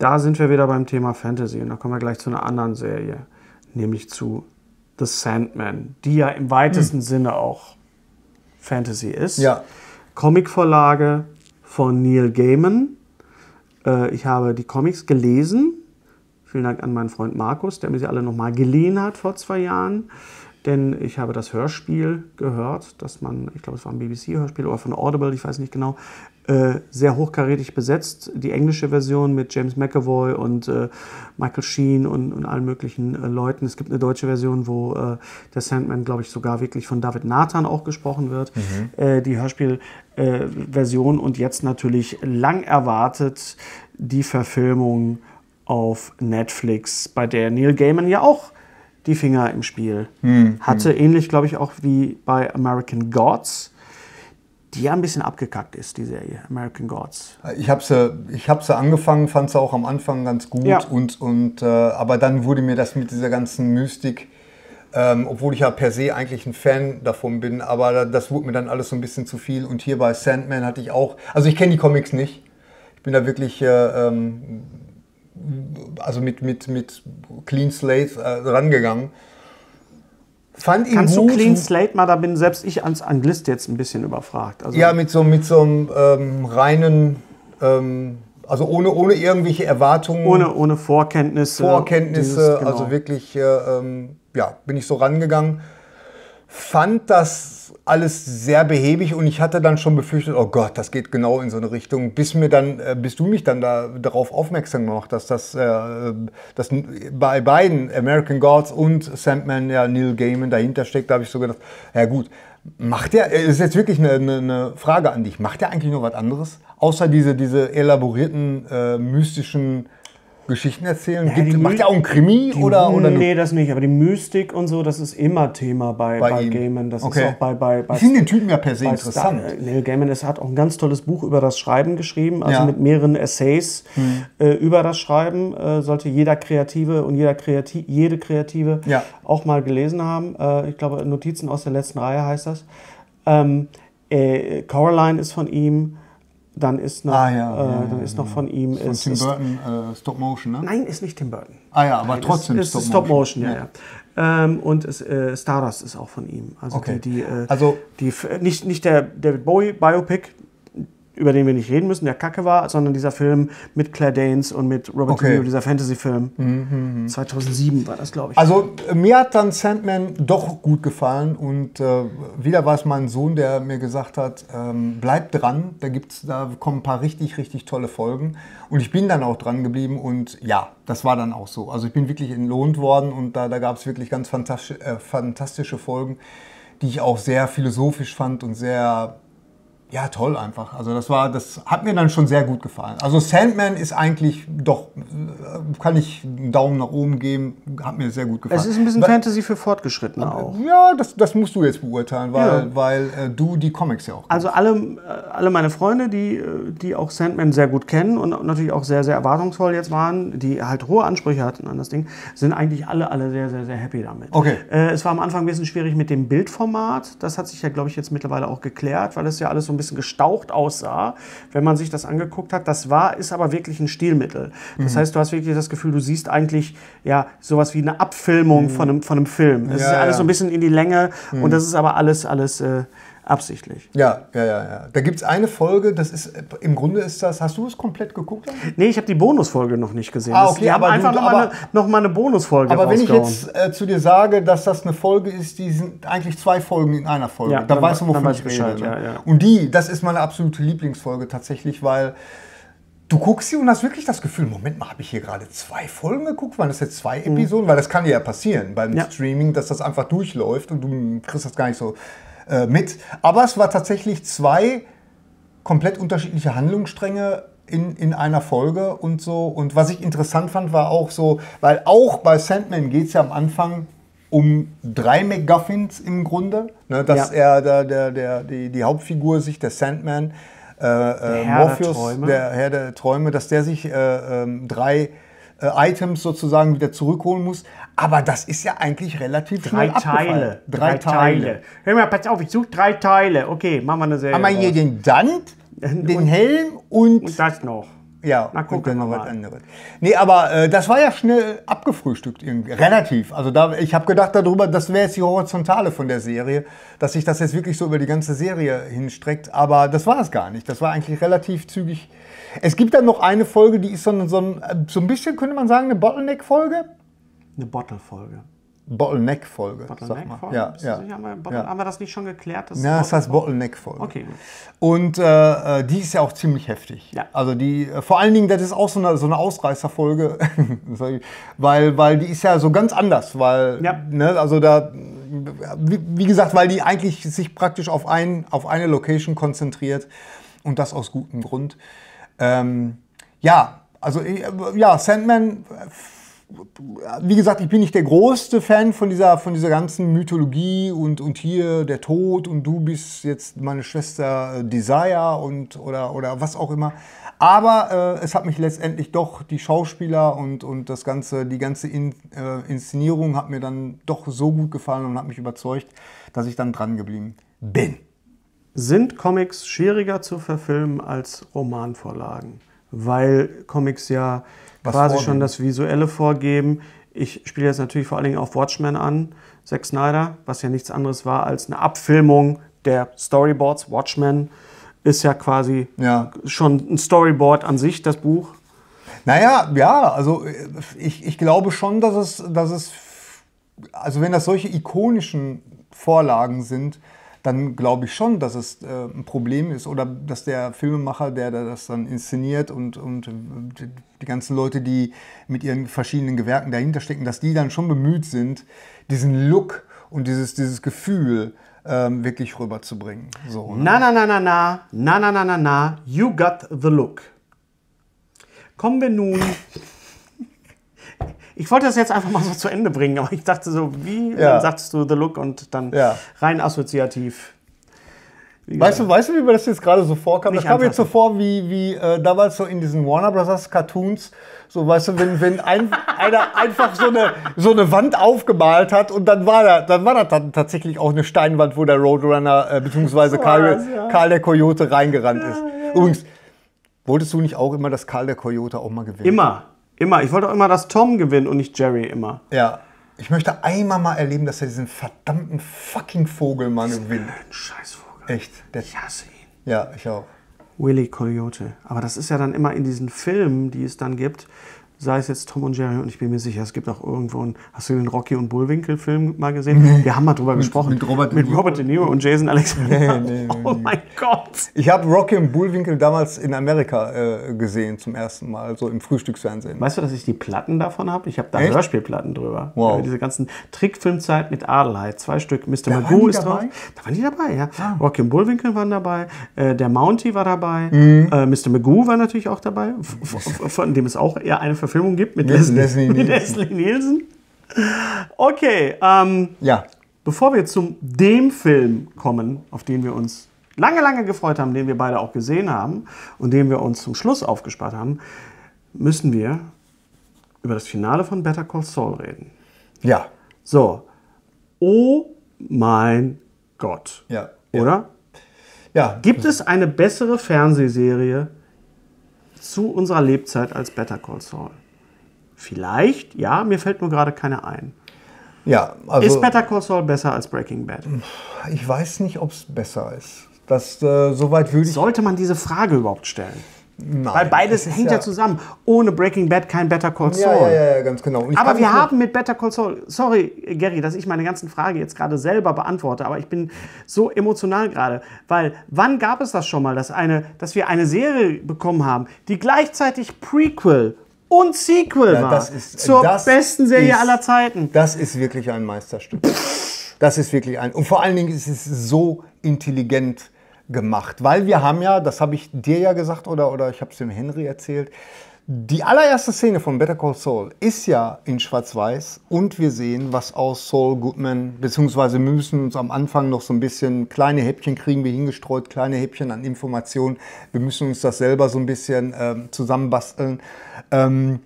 da sind wir wieder beim Thema Fantasy und da kommen wir gleich zu einer anderen Serie, nämlich zu The Sandman, die ja im weitesten Sinne auch Fantasy ist. Ja. Comicvorlage von Neil Gaiman. Äh, ich habe die Comics gelesen. Vielen Dank an meinen Freund Markus, der mir sie alle nochmal geliehen hat vor zwei Jahren. Denn ich habe das Hörspiel gehört, dass man, ich glaube, es war ein BBC-Hörspiel oder von Audible, ich weiß nicht genau, sehr hochkarätig besetzt. Die englische Version mit James McAvoy und äh, Michael Sheen und, und allen möglichen äh, Leuten. Es gibt eine deutsche Version, wo äh, der Sandman, glaube ich, sogar wirklich von David Nathan auch gesprochen wird. Äh, die Hörspielversion und jetzt natürlich lang erwartet die Verfilmung auf Netflix, bei der Neil Gaiman ja auch die Finger im Spiel hatte. Ähnlich, glaube ich, auch wie bei American Gods, die ja ein bisschen abgekackt ist, die Serie American Gods. Ich habe sie, ich hab sie angefangen, fand sie auch am Anfang ganz gut. Ja. Und, und, äh, aber dann wurde mir das mit dieser ganzen Mystik, ähm, obwohl ich ja per se eigentlich ein Fan davon bin, aber da- das wurde mir dann alles so ein bisschen zu viel. Und hier bei Sandman hatte ich auch, also ich kenne die Comics nicht. Ich bin da wirklich, äh, ähm, also mit, mit, mit Clean Slate äh, rangegangen. Fand ihn Kannst du gut. Clean Slate mal, da bin selbst ich als Anglist jetzt ein bisschen überfragt. Also, Ja, mit so, mit so einem ähm, reinen, ähm, also ohne, ohne irgendwelche Erwartungen. ohne, ohne Vorkenntnisse. Vorkenntnisse, dieses- genau. also wirklich, äh, ähm, ja, bin ich so rangegangen. Fand das alles sehr behäbig und ich hatte dann schon befürchtet, oh Gott, das geht genau in so eine Richtung, bis mir dann, äh, bis du mich dann da darauf aufmerksam gemacht dass, äh, dass bei beiden American Gods und Sandman ja Neil Gaiman dahinter steckt, da habe ich so gedacht, ja gut, macht der, äh, ist jetzt wirklich eine, eine, eine Frage an dich, macht der eigentlich noch was anderes, außer diese, diese elaborierten, äh, mystischen Geschichten erzählen? Ja, Gibt, macht der auch ein Krimi Die- oder, oder nee, das nicht. Aber die Mystik und so, das ist immer Thema bei, bei, Bei. Gaiman. Das Okay. ist auch bei, bei, bei Ich finde den Typen ja per se interessant. Star, Neil Gaiman ist, hat auch ein ganz tolles Buch über das Schreiben geschrieben, also Ja. Mit mehreren Essays äh, über das Schreiben. Äh, sollte jeder Kreative und jeder Kreati jede Kreative Ja. auch mal gelesen haben. Äh, ich glaube, Notizen aus der letzten Reihe heißt das. Ähm, äh, Coraline ist von ihm. Dann ist noch, Ah, ja, äh, ja, ja, dann ist noch von ihm. Von ist, Tim ist, Burton, äh, Stop Motion, ne? Nein, ist nicht Tim Burton. Ah ja, aber Nein, trotzdem es ist Stop Motion, ja, ja. Ähm, und es, äh, Stardust ist auch von ihm. Also Okay. die, die, äh, Also- die nicht, nicht der David Bowie Biopic, über den wir nicht reden müssen, der Kacke war, sondern dieser Film mit Claire Danes und mit Robert Okay. Mhm, De Niro, dieser Fantasy-Film. 2007 war das, glaube ich. Also mir hat dann Sandman doch gut gefallen und äh, wieder war es mein Sohn, der mir gesagt hat, ähm, bleib dran, da gibt's, da kommen ein paar richtig, richtig tolle Folgen und ich bin dann auch dran geblieben und ja, das war dann auch so. Also ich bin wirklich entlohnt worden und da, da gab es wirklich ganz fantastisch, äh, fantastische Folgen, die ich auch sehr philosophisch fand und sehr Ja, toll einfach. Also das war, das hat mir dann schon sehr gut gefallen. Also Sandman ist eigentlich doch, äh, kann ich einen Daumen nach oben geben, hat mir sehr gut gefallen. Es ist ein bisschen Weil- Fantasy für Fortgeschrittene auch. Ja, das, das musst du jetzt beurteilen, weil, Ja. weil äh, du die Comics ja auch Also alle, äh, alle meine Freunde, die, äh, die auch Sandman sehr gut kennen und natürlich auch sehr, sehr erwartungsvoll jetzt waren, die halt hohe Ansprüche hatten an das Ding, sind eigentlich alle, alle sehr, sehr, sehr happy damit. Okay. Äh, es war am Anfang ein bisschen schwierig mit dem Bildformat. Das hat sich ja, glaube ich, jetzt mittlerweile auch geklärt, weil es ja alles so ein bisschen gestaucht aussah, wenn man sich das angeguckt hat. Das war, ist aber wirklich ein Stilmittel. Das heißt, du hast wirklich das Gefühl, du siehst eigentlich ja sowas wie eine Abfilmung von, einem, von einem Film. Es ist Ja, ja alles ja. so ein bisschen in die Länge und das ist aber alles, alles äh, absichtlich. Ja, ja, ja, ja. Da gibt es eine Folge, das ist, im Grunde ist das, hast du es komplett geguckt? Nee, ich habe die Bonusfolge noch nicht gesehen. Ah, okay, die haben aber einfach du- noch, mal eine, noch mal eine Bonusfolge Aber wenn ich jetzt äh, zu dir sage, dass das eine Folge ist, die sind eigentlich zwei Folgen in einer Folge, Ja, dann, dann weißt du, wovon ich ich rede. Bescheid, ne? ja, ja. Und die, das ist meine absolute Lieblingsfolge tatsächlich, weil du guckst sie und hast wirklich das Gefühl, Moment mal, habe ich hier gerade zwei Folgen geguckt? Waren das jetzt zwei Episoden? Weil das kann dir ja passieren beim Mhm. Ja. Streaming, dass das einfach durchläuft und du kriegst das gar nicht so äh, mit. Aber es war tatsächlich zwei komplett unterschiedliche Handlungsstränge in, in einer Folge und so. Und was ich interessant fand, war auch so, weil auch bei Sandman geht es ja am Anfang um drei MacGuffins im Grunde. Ne, dass Ja. er, der, der, der, die, die Hauptfigur sich, der Sandman, äh, äh, der Morpheus, der Herr der Träume, dass der sich äh, ähm, drei äh, Items sozusagen wieder zurückholen muss. Aber das ist ja eigentlich relativ drei. Teile. Drei, Teile. Hör mal, pass auf, ich suche drei Teile. Okay, machen wir eine Serie. Einmal hier raus. den Dant, (laughs) den Helm und Und das noch. Ja, Na, gucken und dann wir noch was anderes. Nee, aber äh, das war ja schnell abgefrühstückt, irgendwie. relativ. Also da, ich habe gedacht darüber, das wäre jetzt die Horizontale von der Serie, dass sich das jetzt wirklich so über die ganze Serie hinstreckt. Aber das war es gar nicht. Das war eigentlich relativ zügig. Es gibt dann noch eine Folge, die ist so ein, so ein, so ein bisschen, könnte man sagen, eine Bottleneck-Folge. Eine Bottle-Folge. Bottleneck-Folge. Bottleneck-Folge? Ja, ja. sicher? Haben wir, Bottle- ja. haben wir das nicht schon geklärt? dass Ja, das heißt Bottle- Bottleneck-Folge. Okay, gut. Und äh, äh, die ist ja auch ziemlich heftig. Ja. Also die, äh, vor allen Dingen, das ist auch so eine, so eine Ausreißerfolge, (laughs) weil, weil die ist ja so ganz anders, weil, Ja. ne, also da, wie, wie gesagt, weil die eigentlich sich praktisch auf, ein, auf eine Location konzentriert und das aus gutem Grund. Ähm, ja, also äh, ja, Sandman wie gesagt, ich bin nicht der größte Fan von dieser, von dieser ganzen Mythologie und, und hier der Tod und du bist jetzt meine Schwester äh, Desire und oder, oder was auch immer. Aber äh, es hat mich letztendlich doch, die Schauspieler und, und das ganze, die ganze In, äh, Inszenierung hat mir dann doch so gut gefallen und hat mich überzeugt, dass ich dann dran geblieben bin. Sind Comics schwieriger zu verfilmen als Romanvorlagen? Weil Comics ja Was quasi vorgeben. schon das Visuelle vorgeben. Ich spiele jetzt natürlich vor allen Dingen auf Watchmen an, Zack Snyder, was ja nichts anderes war als eine Abfilmung der Storyboards. Watchmen ist ja quasi Ja. schon ein Storyboard an sich, das Buch. Naja, ja, also äh, ich, ich glaube schon, dass es, dass es, also wenn das solche ikonischen Vorlagen sind, dann glaube ich schon, dass es äh, ein Problem ist oder dass der Filmemacher, der, da das dann inszeniert und, und äh, die ganzen Leute, die mit ihren verschiedenen Gewerken dahinter stecken, dass die dann schon bemüht sind, diesen Look und dieses, dieses Gefühl ähm, wirklich rüberzubringen. So, ne? Na, na, na, na, na, na, na, na, na, na, you got the look. Kommen wir nun. (laughs) Ich wollte das jetzt einfach mal so zu Ende bringen, aber ich dachte so, wie? Ja. Dann sagtest du the look und dann Ja. rein assoziativ. Weißt du, weißt du, wie mir das jetzt gerade so vorkam? Nicht das kam mir jetzt so vor, wie, wie äh, damals so in diesen Warner Brothers Cartoons. So, weißt du, wenn, wenn ein, (laughs) einer einfach so eine, so eine Wand aufgemalt hat und dann war da, dann war da tatsächlich auch eine Steinwand, wo der Roadrunner äh, beziehungsweise (laughs) Karl, ja. Karl der Coyote reingerannt ist. Übrigens, wolltest du nicht auch immer, dass Karl der Coyote auch mal gewinnt? Immer, immer. Ich wollte auch immer, dass Tom gewinnt und nicht Jerry immer. Ja. Ich möchte einmal mal erleben, dass er diesen verdammten fucking Vogel mal gewinnt. Ein Scheißvogel. Echt. Der, Ich hasse ihn. ja, ich auch. Willy Coyote. Aber das ist ja dann immer in diesen Filmen, die es dann gibt, sei es jetzt Tom und Jerry und ich bin mir sicher, es gibt auch irgendwo einen, hast du den Rocky und Bullwinkel Film mal gesehen? Wir haben mal drüber gesprochen. mit Robert De mit Niro. Robert De Niro und Jason Alexander. Nee, nee, (laughs) oh nee. mein Gott. Ich habe Rocky und Bullwinkel damals in Amerika äh, gesehen zum ersten Mal, so im Frühstücksfernsehen. Weißt du, dass ich die Platten davon habe? Ich habe da Echt? Hörspielplatten drüber. Wow. Über diese ganzen Trickfilmzeit mit Adelheid. Zwei Stück. Mr. Magoo ist dabei? Ah. drauf. Da waren die dabei, ja. Rocky und Bullwinkel waren dabei. Äh, der Mountie war dabei. Mhm. Äh, Mr. Magoo war natürlich auch dabei. (laughs) Von dem es auch eher eine Verfilmung gibt mit Mit Leslie, Leslie mit Nielsen. Leslie Nielsen. Okay, ähm, Ja, Bevor wir zum dem Film kommen, auf den wir uns lange, lange gefreut haben, den wir beide auch gesehen haben und den wir uns zum Schluss aufgespart haben, müssen wir über das Finale von Better Call Saul reden. ja, So, oh mein Gott. ja. Oder? Ja, Gibt es eine bessere Fernsehserie zu unserer Lebzeit als Better Call Saul? Vielleicht, ja, mir fällt nur gerade keine ein. ja also Ist Better Call Saul besser als Breaking Bad? ich weiß nicht, ob es besser ist. Das, äh, soweit würde ich. Sollte man diese Frage überhaupt stellen? Nein, Weil beides hängt ja. zusammen. Ohne Breaking Bad kein Better Call Saul. Ja, ja, ja, ganz genau. Aber wir haben mit Better Call Saul, sorry Gary, dass ich meine ganzen Fragen jetzt gerade selber beantworte, aber ich bin so emotional gerade, weil wann gab es das schon mal, dass, eine, dass wir eine Serie bekommen haben, die gleichzeitig Prequel und Sequel Ja, war das ist- zur das besten Serie ist- aller Zeiten. Das ist wirklich ein Meisterstück. Das ist wirklich ein. Und vor allen Dingen ist es so intelligent gemacht. Weil wir haben ja, das habe ich dir ja gesagt oder, oder ich habe es dem Henry erzählt, die allererste Szene von Better Call Saul ist ja in Schwarz-Weiß und wir sehen, was aus Saul Goodman, beziehungsweise müssen uns am Anfang noch so ein bisschen, kleine Häppchen kriegen wir hingestreut, kleine Häppchen an Informationen. Wir müssen uns das selber so ein bisschen ähm, zusammenbasteln. Ähm,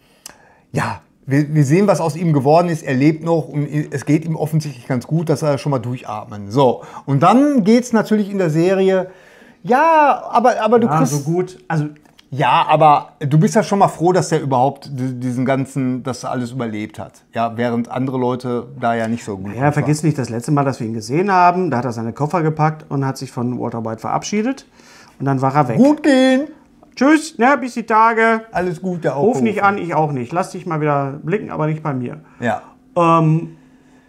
ja, wir, wir sehen, was aus ihm geworden ist. Er lebt noch und es geht ihm offensichtlich ganz gut, dass er schon mal durchatmen. So, und dann geht es natürlich in der Serie. Ja, aber, aber du Ja, kriegst. so gut. Also Ja, aber du bist ja schon mal froh, dass er überhaupt di- diesen ganzen, das alles überlebt hat. Ja, während andere Leute da ja nicht so gut Ja, vergiss nicht, das letzte Mal, dass wir ihn gesehen haben, da hat er seine Koffer gepackt und hat sich von Walter White verabschiedet. Und dann war er weg. Gut gehen. Tschüss, ne, bis die Tage. Alles Gute auch. Ruf nicht an, ich auch nicht. Lass dich mal wieder blicken, aber nicht bei mir. Ja. Ähm,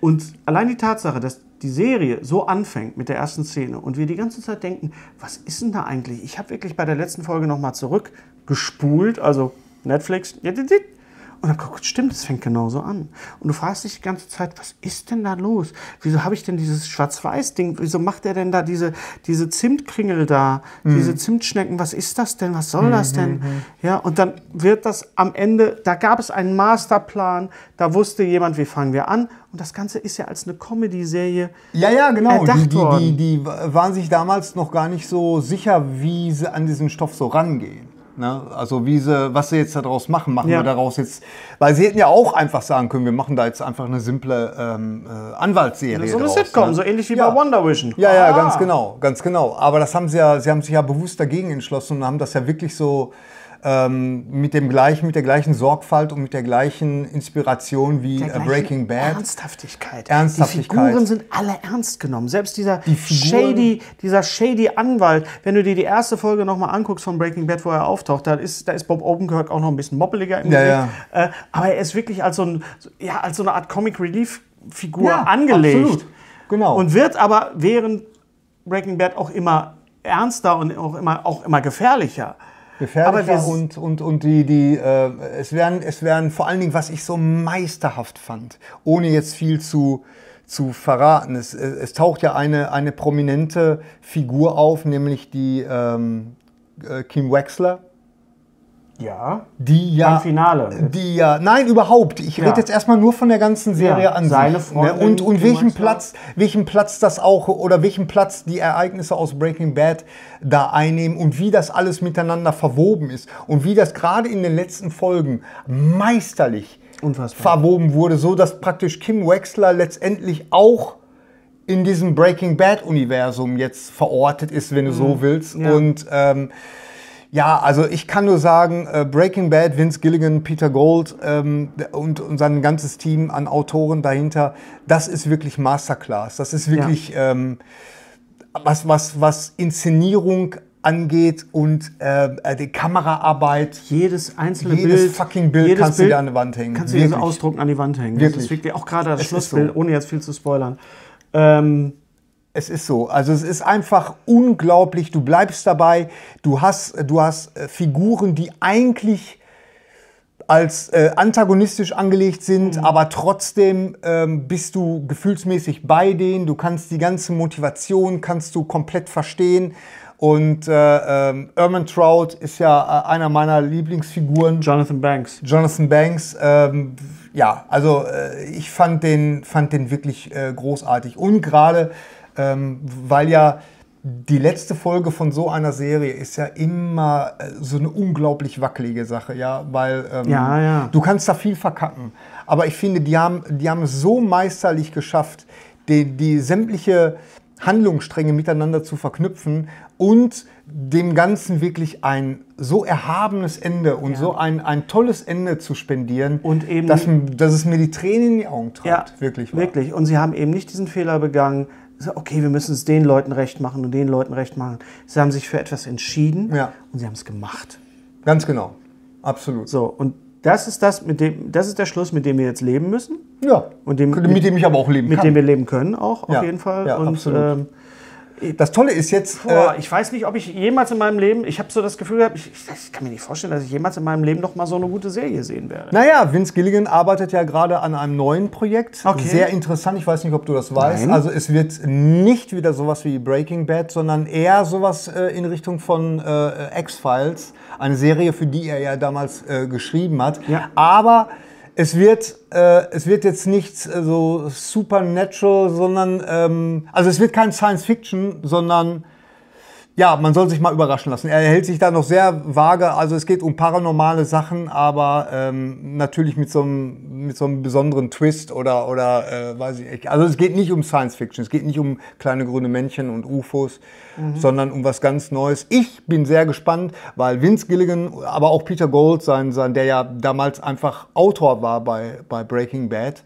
und allein die Tatsache, dass die Serie so anfängt mit der ersten Szene und wir die ganze Zeit denken, was ist denn da eigentlich? Ich habe wirklich bei der letzten Folge nochmal zurückgespult, also Netflix, und dann guckt, stimmt, es fängt genauso an. Und du fragst dich die ganze Zeit, was ist denn da los? Wieso habe ich denn dieses Schwarz-Weiß-Ding? Wieso macht er denn da diese, diese Zimtkringel da, diese Zimtschnecken? Was ist das denn? Was soll das denn? Ja, und dann wird das am Ende, da gab es einen Masterplan, da wusste jemand, wie fangen wir an. Und das Ganze ist ja als eine Comedy-Serie. Ja, ja, genau. Die, die, die, die waren sich damals noch gar nicht so sicher, wie sie an diesen Stoff so rangehen. Ne? Also wie sie, was sie jetzt daraus machen, machen Ja. wir daraus jetzt, weil sie hätten ja auch einfach sagen können, wir machen da jetzt einfach eine simple ähm, äh, Anwaltsserie So eine draus, Sitcom, ne? so ähnlich wie Ja. bei Wonder Vision. Ja, ja, Ah. ganz genau, ganz genau. Aber das haben sie ja, sie haben sich ja bewusst dagegen entschlossen und haben das ja wirklich so ähm, mit dem gleichen, mit der gleichen Sorgfalt und mit der gleichen Inspiration wie äh, gleichen Breaking Bad. Ernsthaftigkeit. Ernsthaftigkeit. Die Figuren sind alle ernst genommen. Selbst dieser Figuren- shady, dieser shady Anwalt, wenn du dir die erste Folge nochmal anguckst von Breaking Bad, wo er auftaucht, da ist, da ist Bob Odenkirk auch noch ein bisschen moppeliger im Ja, Gesicht. Äh, aber er ist wirklich als so, ein, ja, als so eine Art Comic Relief Figur Ja, angelegt. absolut. Genau. Und wird aber während Breaking Bad auch immer ernster und auch immer, auch immer gefährlicher. Gefährlicher und, und, und die, die äh, es werden, es werden vor allen Dingen, was ich so meisterhaft fand, ohne jetzt viel zu, zu verraten, es, es, es taucht ja eine, eine prominente Figur auf, nämlich die ähm, äh, Kim Wexler, Ja. die ja, Beim Finale. die ja, nein, überhaupt. Ich Ja. rede jetzt erstmal nur von der ganzen Serie Ja, an seine sich. Freundin und und Kim welchen. Platz, welchen Platz das auch oder welchen Platz die Ereignisse aus Breaking Bad da einnehmen und wie das alles miteinander verwoben ist und wie das gerade in den letzten Folgen meisterlich Unfassbar. verwoben wurde, so dass praktisch Kim Wexler letztendlich auch in diesem Breaking Bad Universum jetzt verortet ist, wenn du so willst. Mhm. Ja. Und ähm, ja, also ich kann nur sagen, äh, Breaking Bad, Vince Gilligan, Peter Gold ähm, und, und sein ganzes Team an Autoren dahinter, das ist wirklich Masterclass. Das ist wirklich ähm, was, was, was Inszenierung angeht und äh, die Kameraarbeit. Jedes einzelne Jedes Bild, fucking Bild jedes kannst du dir an die Wand hängen. Kannst du dir so ausdrucken an die Wand hängen. Das Wirklich. ist wirklich auch gerade das Es Schlussbild, so. ohne jetzt viel zu spoilern. Ähm, Es ist so. Also es ist einfach unglaublich. Du bleibst dabei. Du hast, du hast äh, Figuren, die eigentlich als äh, antagonistisch angelegt sind, aber trotzdem ähm, bist du gefühlsmäßig bei denen. Du kannst die ganze Motivation kannst du komplett verstehen. Und äh, ähm, Erman Trout ist ja äh, einer meiner Lieblingsfiguren. Jonathan Banks. Jonathan Banks, ähm, ja, also äh, ich fand den, fand den wirklich äh, großartig. Und gerade, ähm, weil ja die letzte Folge von so einer Serie ist ja immer äh, so eine unglaublich wackelige Sache, ja, weil ähm, Ja, ja. du kannst da viel verkacken. Aber ich finde, die haben, die haben es so meisterlich geschafft, die, die sämtliche Handlungsstränge miteinander zu verknüpfen und dem Ganzen wirklich ein so erhabenes Ende und so ein, ein tolles Ende zu spendieren, Und eben- dass, dass es mir die Tränen in die Augen treibt. wirklich. wahr. Wirklich. Und sie haben eben nicht diesen Fehler begangen, okay, wir müssen es den Leuten recht machen und den Leuten recht machen. Sie haben sich für etwas entschieden Ja. und sie haben es gemacht. Ganz genau. Absolut. So, und das ist das, mit dem, das ist der Schluss, mit dem wir jetzt leben müssen. Ja. Und dem- mit, dem ich aber auch leben Mit kann. dem wir leben können auch, auf Ja, jeden Fall. ja, und absolut. Ähm, das Tolle ist jetzt, boah, äh, ich weiß nicht, ob ich jemals in meinem Leben, ich habe so das Gefühl gehabt, ich, ich kann mir nicht vorstellen, dass ich jemals in meinem Leben noch mal so eine gute Serie sehen werde. Naja, Vince Gilligan arbeitet ja gerade an einem neuen Projekt. Okay. Sehr interessant, ich weiß nicht, ob du das weißt. Nein. Also es wird nicht wieder sowas wie Breaking Bad, sondern eher sowas äh, in Richtung von äh, X-Files. Eine Serie, für die er ja damals äh, geschrieben hat. Ja. Aber es wird, äh, es wird jetzt nicht äh, so supernatural, sondern, ähm, also es wird kein Science Fiction, sondern ja, man soll sich mal überraschen lassen. Er hält sich da noch sehr vage. Also es geht um paranormale Sachen, aber ähm, natürlich mit so, einem, mit so einem besonderen Twist oder, oder äh, weiß ich nicht. Also es geht nicht um Science Fiction, es geht nicht um kleine grüne Männchen und UFOs, sondern um was ganz Neues. Ich bin sehr gespannt, weil Vince Gilligan, aber auch Peter Gold, sein, sein, der ja damals einfach Autor war bei, bei Breaking Bad,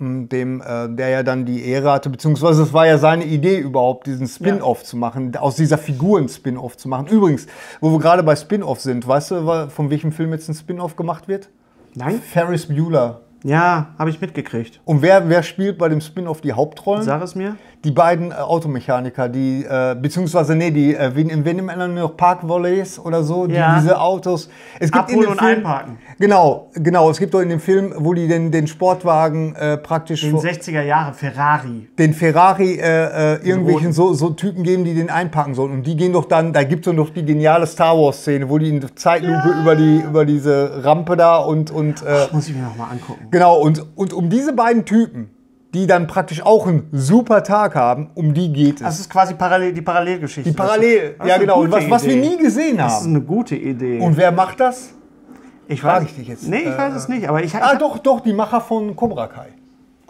dem, äh, der ja dann die Ehre hatte, beziehungsweise es war ja seine Idee überhaupt, diesen Spin-off zu machen, aus dieser Figur ein Spin-off zu machen. Übrigens, wo wir gerade bei Spin-off sind, weißt du, von welchem Film jetzt ein Spin-off gemacht wird? Nein? Ferris Bueller. Ja, habe ich mitgekriegt. Und wer, wer spielt bei dem Spin-off die Hauptrollen? Sag es mir. Die beiden äh, Automechaniker, die, äh, beziehungsweise, nee, die, äh, man dann noch Parkvolleys oder so, die, Ja. diese Autos. Es Abholen und einparken. Genau, genau. Es gibt doch in dem Film, wo die den, den Sportwagen äh, praktisch Den vor- 60er Jahre Ferrari. den Ferrari äh, äh, irgendwelchen so, so Typen geben, die den einpacken sollen. Und die gehen doch dann, da gibt es doch noch die geniale Star Wars-Szene, wo die in Zeitlupe über, die, über diese Rampe da und, und äh, Muss ich mir noch mal angucken. genau, und, und um diese beiden Typen, die dann praktisch auch einen super Tag haben, um die geht es. Das ist quasi parallel, die Parallelgeschichte. die Parallel, ja genau, was, was wir nie gesehen Das ist haben. eine gute Idee. Und wer macht das? ich weiß, ich dich jetzt. Nee, ich Äh, weiß es nicht. Aber ich, ich Ah, doch, doch, die Macher von Cobra Kai.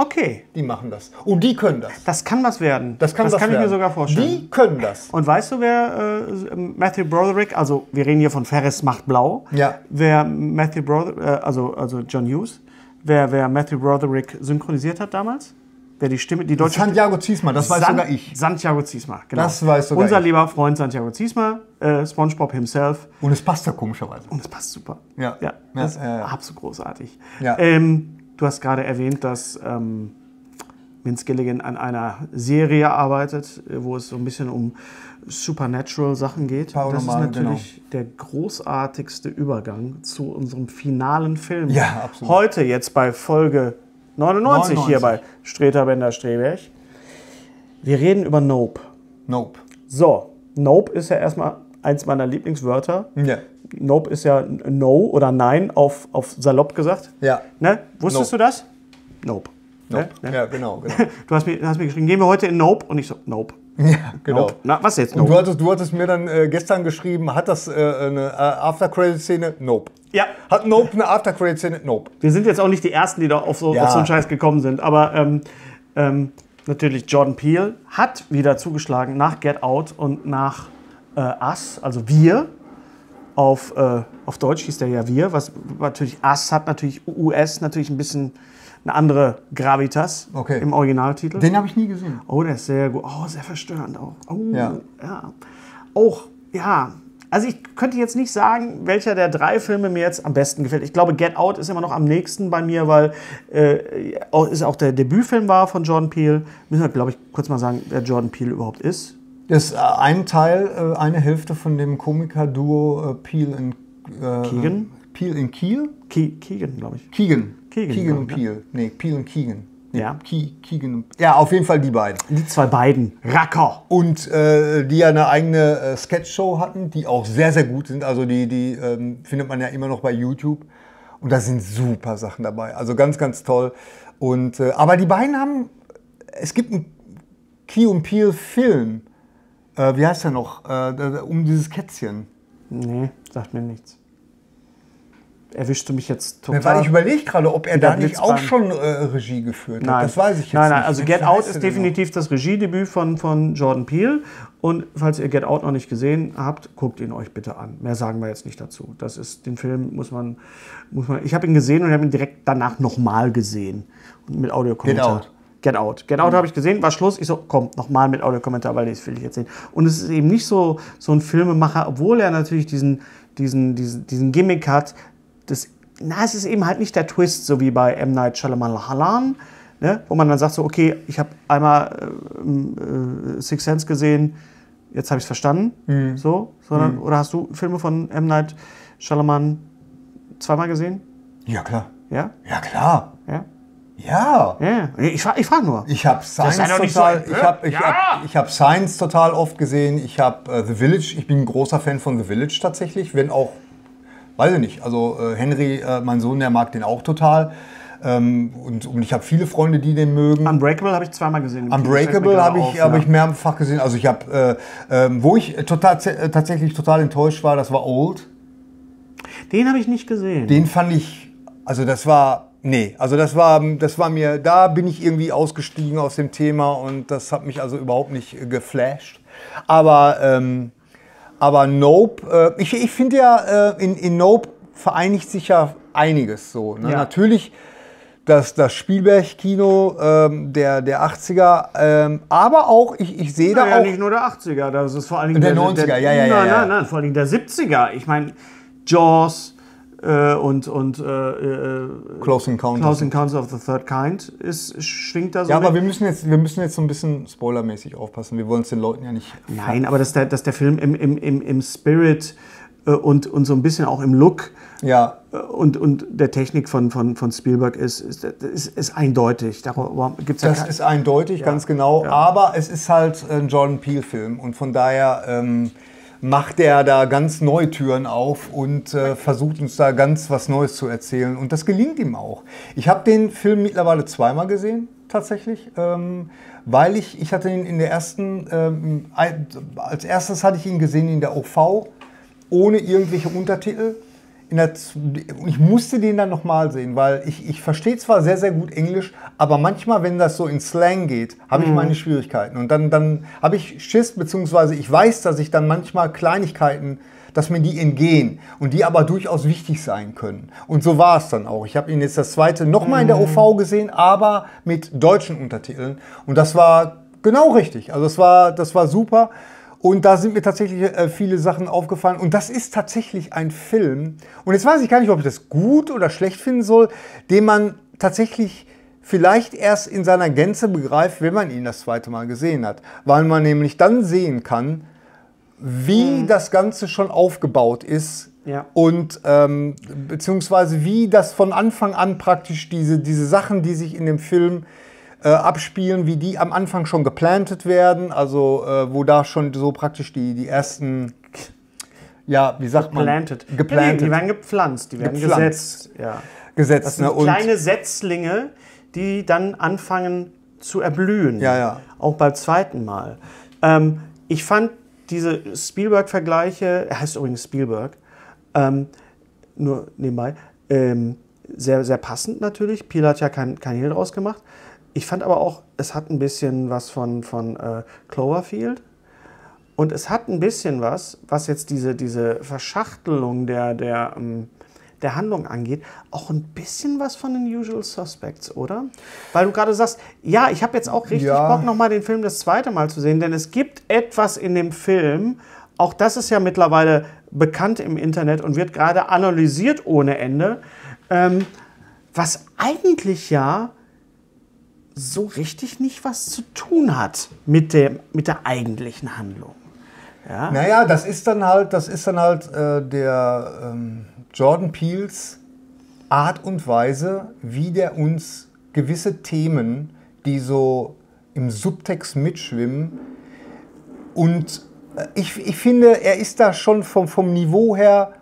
Okay, Die machen das. Und die können das. das kann was werden. Das kann, das kann ich mir sogar vorstellen. Die können das. Und weißt du, wer äh, Matthew Broderick, also wir reden hier von Ferris macht blau, Ja. wer Matthew Broderick, äh, also, also John Hughes, wer, wer Matthew Broderick synchronisiert hat damals? Wer die Stimme, die deutsche Santiago Ziesmann, das weiß San- sogar ich. Santiago Ziesma, genau. Das weiß sogar Unser ich. lieber Freund Santiago Ziesma, äh, SpongeBob himself. Und es passt ja komischerweise. Und es passt super. Ja. ja Ja, das ja, ja. absolut großartig. Ja. Ähm, du hast gerade erwähnt, dass ähm, Vince Gilligan an einer Serie arbeitet, äh, wo es so ein bisschen um supernatural Sachen geht. Das ist Paranormal, natürlich der großartigste Übergang zu unserem finalen Film. Ja, absolut. Heute jetzt bei Folge 99, 99. hier bei Streter Bender Streberg. Wir reden über Nope. Nope. So, Nope ist ja erstmal eins meiner Lieblingswörter. Ja. Nope ist ja No oder Nein auf, auf salopp gesagt. Ja. Ne? Wusstest Nope. du das? Nope. Nope. Ne? Ja, genau, genau. (laughs) Du hast mir, hast mir geschrieben, gehen wir heute in Nope? Und ich so, Nope. Ja, genau. Nope. Na, was jetzt? Nope. du hattest, du hattest mir dann äh, gestern geschrieben, hat das äh, eine äh, After-Credit-Szene? Nope. Ja. Hat Nope eine After-Credit-Szene? Nope. Wir sind jetzt auch nicht die Ersten, die da auf so, Ja. auf so einen Scheiß gekommen sind. Aber ähm, ähm, natürlich Jordan Peele hat wieder zugeschlagen nach Get Out und nach äh, Us, also Wir. Auf, äh, auf Deutsch hieß der ja Wir, was natürlich Us hat natürlich US natürlich ein bisschen eine andere Gravitas Okay. im Originaltitel. Den habe ich nie gesehen. Oh, der ist sehr gut. Oh, sehr verstörend auch. Oh, Ja. ja. Auch ja, also ich könnte jetzt nicht sagen, welcher der drei Filme mir jetzt am besten gefällt. Ich glaube, Get Out ist immer noch am nächsten bei mir, weil äh, ist auch der Debütfilm war von Jordan Peele. Müssen wir, glaube ich, kurz mal sagen, wer Jordan Peele überhaupt ist. Das ist äh, ein Teil, äh, eine Hälfte von dem Komiker-Duo äh, Peele in äh, Keegan? Peele in Kiel? Ke Keegan, glaube ich. Keegan. Keegan, glaub und ich, Peele. Nee, Peele und Keegan. Nee, Ja. Ke Keegan. und- Ja, auf jeden Fall die beiden. Die zwei beiden. Racker. Und äh, die ja eine eigene äh, Sketch-Show hatten, die auch sehr, sehr gut sind. Also die, die ähm, findet man ja immer noch bei YouTube. Und da sind super Sachen dabei. Also ganz, ganz toll. Und, äh, aber die beiden haben, es gibt einen Key und Peel Film. Äh, wie heißt der noch? Äh, um dieses Kätzchen. Nee, sagt mir nichts. Erwischst du mich jetzt total? Weil ich überlege gerade, ob er da nicht auch schon äh, Regie geführt hat. Nein. Das weiß ich jetzt nein, nein, nicht. also Wie Get Out ist denn definitiv das Regiedebüt von, von Jordan Peele. Und falls ihr Get Out noch nicht gesehen habt, guckt ihn euch bitte an. Mehr sagen wir jetzt nicht dazu. Das ist, den Film muss man, muss man. Ich habe ihn gesehen und habe ihn direkt danach nochmal gesehen. Und mit Audiokommentar. Get Out. Get Out. Get Out habe ich gesehen, war Schluss. Ich so, komm, nochmal mit Audiokommentar, weil das will ich jetzt sehen. Und es ist eben nicht so, so ein Filmemacher, obwohl er natürlich diesen, diesen, diesen, diesen Gimmick hat, das, na, es ist eben halt nicht der Twist, so wie bei M. Night Shyamalan, ne? wo man dann sagt so, okay, ich habe einmal äh, äh, Six Sense gesehen, jetzt habe ich es verstanden, Mhm. so, sondern, oder hast du Filme von M. Night Shyamalan zweimal gesehen? Ja, klar. Ja? Ja, klar. Ja? Ja. Ja, ich, ich frage nur. Ich habe Science so total, empört. ich habe ich Ja. hab, ich hab Science total oft gesehen. Ich habe äh, The Village. Ich bin ein großer Fan von The Village tatsächlich, wenn auch, weiß ich nicht. Also äh, Henry, äh, mein Sohn, der mag den auch total. Ähm, und, und ich habe viele Freunde, die den mögen. Unbreakable habe ich zweimal gesehen. Unbreakable habe auf, ich, hab ja. ich mehrfach gesehen. Also ich habe, äh, ähm, wo ich total, äh, tatsächlich total enttäuscht war, das war Old. Den habe ich nicht gesehen. Den fand ich, also das war, nee, also das war, das war mir, da bin ich irgendwie ausgestiegen aus dem Thema und das hat mich also überhaupt nicht geflasht. Aber, ähm, aber Nope, äh, ich, ich finde ja, äh, in, in Nope vereinigt sich ja einiges so. Ne? Ja. Natürlich das, das Spielberg-Kino ähm, der, der 80er, ähm, aber auch, ich, ich sehe da Naja, auch... nicht nur der 80er, das ist vor allen Dingen Der 90er, ja, ja, ja, Nein, ja. nein, nein, vor allen Dingen der 70er. Ich meine, Jaws äh, und, und äh, äh, Close Encounters. Close Encounters of the Third Kind ist, schwingt da so ja, aber mit. wir müssen, jetzt, wir müssen jetzt so ein bisschen spoilermäßig aufpassen. Wir wollen es den Leuten ja nicht Nein, aber dass der, dass der Film im, im, im, im Spirit äh, und, und so ein bisschen auch im Look Ja, äh, und, und der Technik von, von, von Spielberg ist, ist, ist, ist eindeutig. Darüber gibt's ja Das kein- ist eindeutig, ganz genau. Aber es ist halt ein Jordan Peele-Film und von daher ähm, macht er da ganz neue Türen auf und äh, versucht uns da ganz was Neues zu erzählen. Und das gelingt ihm auch. Ich habe den Film mittlerweile zweimal gesehen, tatsächlich. Ähm, weil ich, ich hatte ihn in der ersten, ähm, als erstes hatte ich ihn gesehen in der OV, ohne irgendwelche Untertitel. Der, ich musste den dann nochmal sehen, weil ich, ich verstehe zwar sehr, sehr gut Englisch, aber manchmal, wenn das so in Slang geht, habe ich meine Schwierigkeiten. Und dann, dann habe ich Schiss, beziehungsweise ich weiß, dass ich dann manchmal Kleinigkeiten, dass mir die entgehen und die aber durchaus wichtig sein können. Und so war es dann auch. Ich habe ihn jetzt das zweite nochmal in der OV gesehen, aber mit deutschen Untertiteln. Und das war genau richtig. Also das war, das war super. Und da sind mir tatsächlich äh, viele Sachen aufgefallen. Und das ist tatsächlich ein Film. Und jetzt weiß ich gar nicht, ob ich das gut oder schlecht finden soll, den man tatsächlich vielleicht erst in seiner Gänze begreift, wenn man ihn das zweite Mal gesehen hat. Weil man nämlich dann sehen kann, wie das Ganze schon aufgebaut ist. Ja. Und ähm, beziehungsweise wie das von Anfang an praktisch diese, diese Sachen, die sich in dem Film äh, abspielen, wie die am Anfang schon geplantet werden, also äh, wo da schon so praktisch die, die ersten, ja, wie sagt man? Geplantet. Geplantet. Nee, die werden gepflanzt, die werden Gepflanzt. gesetzt. Ja. gesetzt. Das sind ne? Kleine Setzlinge, die dann anfangen zu erblühen. Ja, ja. Auch beim zweiten Mal. Ähm, ich fand diese Spielberg-Vergleiche, er heißt übrigens Spielberg, ähm, nur nebenbei, ähm, sehr, sehr passend natürlich. Peel hat ja kein, kein Hehl draus gemacht. Ich fand aber auch, es hat ein bisschen was von, von äh, Cloverfield. Und es hat ein bisschen was, was jetzt diese, diese Verschachtelung der, der, ähm, der Handlung angeht, auch ein bisschen was von den Usual Suspects, oder? Weil du gerade sagst, ja, ich habe jetzt auch richtig Ja. Bock, nochmal den Film das zweite Mal zu sehen, denn es gibt etwas in dem Film, auch das ist ja mittlerweile bekannt im Internet und wird gerade analysiert ohne Ende, ähm, was eigentlich ja so richtig nicht was zu tun hat mit der, mit der eigentlichen Handlung. Ja? Naja, das ist dann halt, das ist dann halt äh, der ähm, Jordan Peels Art und Weise, wie der uns gewisse Themen, die so im Subtext mitschwimmen, und äh, ich, ich finde, er ist da schon vom, vom Niveau her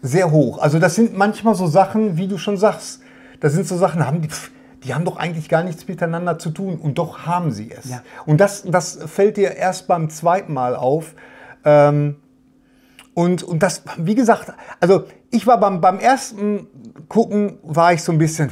sehr hoch. Also das sind manchmal so Sachen, wie du schon sagst, das sind so Sachen, haben die, pff, die haben doch eigentlich gar nichts miteinander zu tun und doch haben sie es. Ja. Und das, das fällt dir erst beim zweiten Mal auf. Ähm, und, und das, wie gesagt, also ich war beim, beim ersten Gucken, war ich so ein bisschen,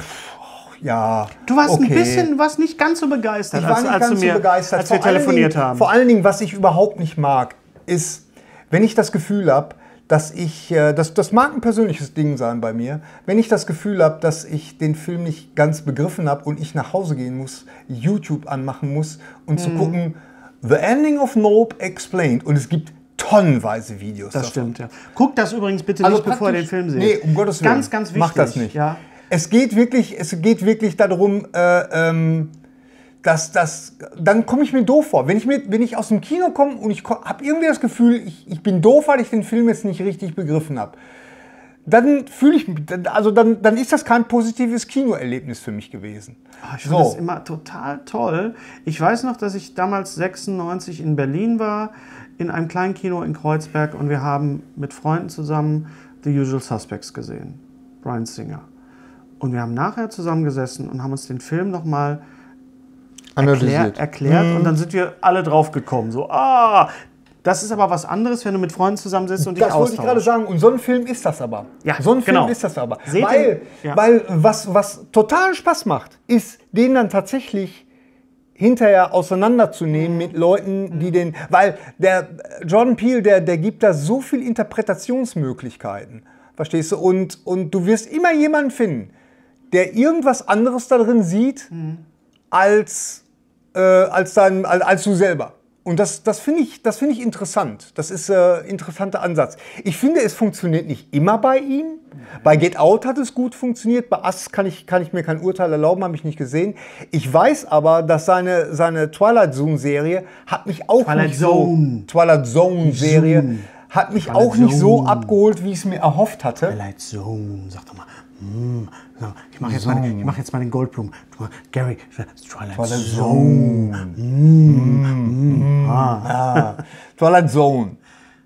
ja. Du warst okay. ein bisschen, warst nicht ganz so begeistert, Ich war als, nicht als, ganz du mir, so begeistert. als wir telefoniert Dingen, haben. Vor allen Dingen, was ich überhaupt nicht mag, ist, wenn ich das Gefühl habe, dass ich, äh, das, das mag ein persönliches Ding sein bei mir, wenn ich das Gefühl habe, dass ich den Film nicht ganz begriffen habe und ich nach Hause gehen muss, YouTube anmachen muss und Mhm. zu gucken, The Ending of Nope Explained. Und es gibt tonnenweise Videos Das davon. stimmt, ja. Guck das übrigens bitte nicht, bevor ihr den Film seht. Nee, um Gottes Willen. Ganz, ganz wichtig. Mach das nicht. Ja. Es geht wirklich, es geht wirklich darum, äh, ähm, dass das, dann komme ich mir doof vor. Wenn ich, mit, wenn ich aus dem Kino komme und ich habe irgendwie das Gefühl, ich, ich bin doof, weil ich den Film jetzt nicht richtig begriffen habe, dann fühle ich mich, dann- also dann, dann ist das kein positives Kinoerlebnis für mich gewesen. Ah, Ich fand das immer total toll. Ich weiß noch, dass ich damals 96 in Berlin war, in einem kleinen Kino in Kreuzberg und wir haben mit Freunden zusammen The Usual Suspects gesehen. Brian Singer. Und wir haben nachher zusammengesessen und haben uns den Film nochmal erklär, erklärt Mhm. und dann sind wir alle drauf gekommen. So, ah, das ist aber was anderes, wenn du mit Freunden zusammensitzt und dich Das wollte ich gerade austauschst. sagen. Und so ein Film ist das aber. Ja, so ein Film genau. ist das aber. Seht weil? Ja. weil was, was total Spaß macht, ist, den dann tatsächlich hinterher auseinanderzunehmen mit Leuten, die den, weil der Jordan Peele, der, der gibt da so viel Interpretationsmöglichkeiten, verstehst du? Und, und du wirst immer jemanden finden, der irgendwas anderes da drin sieht, als, äh, als, dein, als, als du selber. Und das, das finde ich, das finde ich interessant. Das ist ein äh, interessanter Ansatz. Ich finde, es funktioniert nicht immer bei ihm. Bei Get Out hat es gut funktioniert. Bei Us kann ich, kann ich mir kein Urteil erlauben, habe ich nicht gesehen. Ich weiß aber, dass seine, seine Twilight Zone-Serie hat mich auch Twilight nicht Zone. so. Twilight Zone-Serie Zone. hat mich Twilight auch nicht so Zone. abgeholt, wie ich es mir erhofft hatte. Twilight Zone, sag doch mal. Mm, sag, ich mache jetzt, mal den- ich mach jetzt mal den Goldblum. Gary, Twilight, Twilight Zone. Twilight Zone.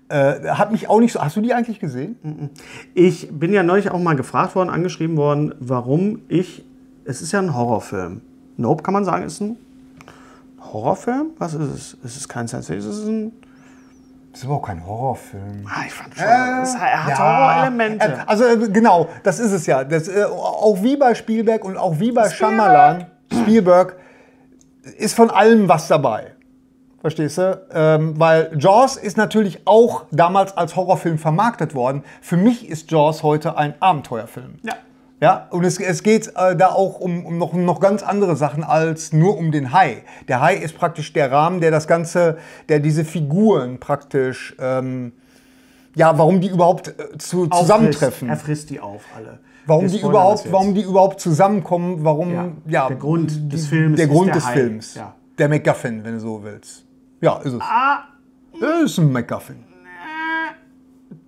Äh, hat mich auch nicht so. Hast du die eigentlich gesehen? Ich bin ja neulich auch mal gefragt worden, angeschrieben worden, warum ich. Es ist ja ein Horrorfilm. Nope, kann man sagen, ist ein Horrorfilm? Was ist es? Es ist kein Science Fiction, es ist ein. Das ist aber auch kein Horrorfilm. Ah, ich fand schon. es, er hat Horrorelemente. Äh, Also äh, genau, das ist es ja. Das, äh, auch wie bei Spielberg und auch wie bei Shyamalan, Spielberg, ist von allem was dabei. Verstehst du? Ähm, weil Jaws ist natürlich auch damals als Horrorfilm vermarktet worden. Für mich ist Jaws heute ein Abenteuerfilm. Ja. Ja, und es, es geht äh, da auch um, um noch, noch ganz andere Sachen als nur um den Hai. Der Hai ist praktisch der Rahmen, der das Ganze, der diese Figuren praktisch, ähm, ja, warum die überhaupt äh, zu, zusammentreffen. Er frisst die auf, alle. Warum die, überhaupt, und die überhaupt zusammenkommen, warum, Ja. ja, Der Grund des Films Der Grund der des Hai. Films. Ja. Der MacGuffin, wenn du so willst. Ja, ist es. Ah, ist ein MacGuffin.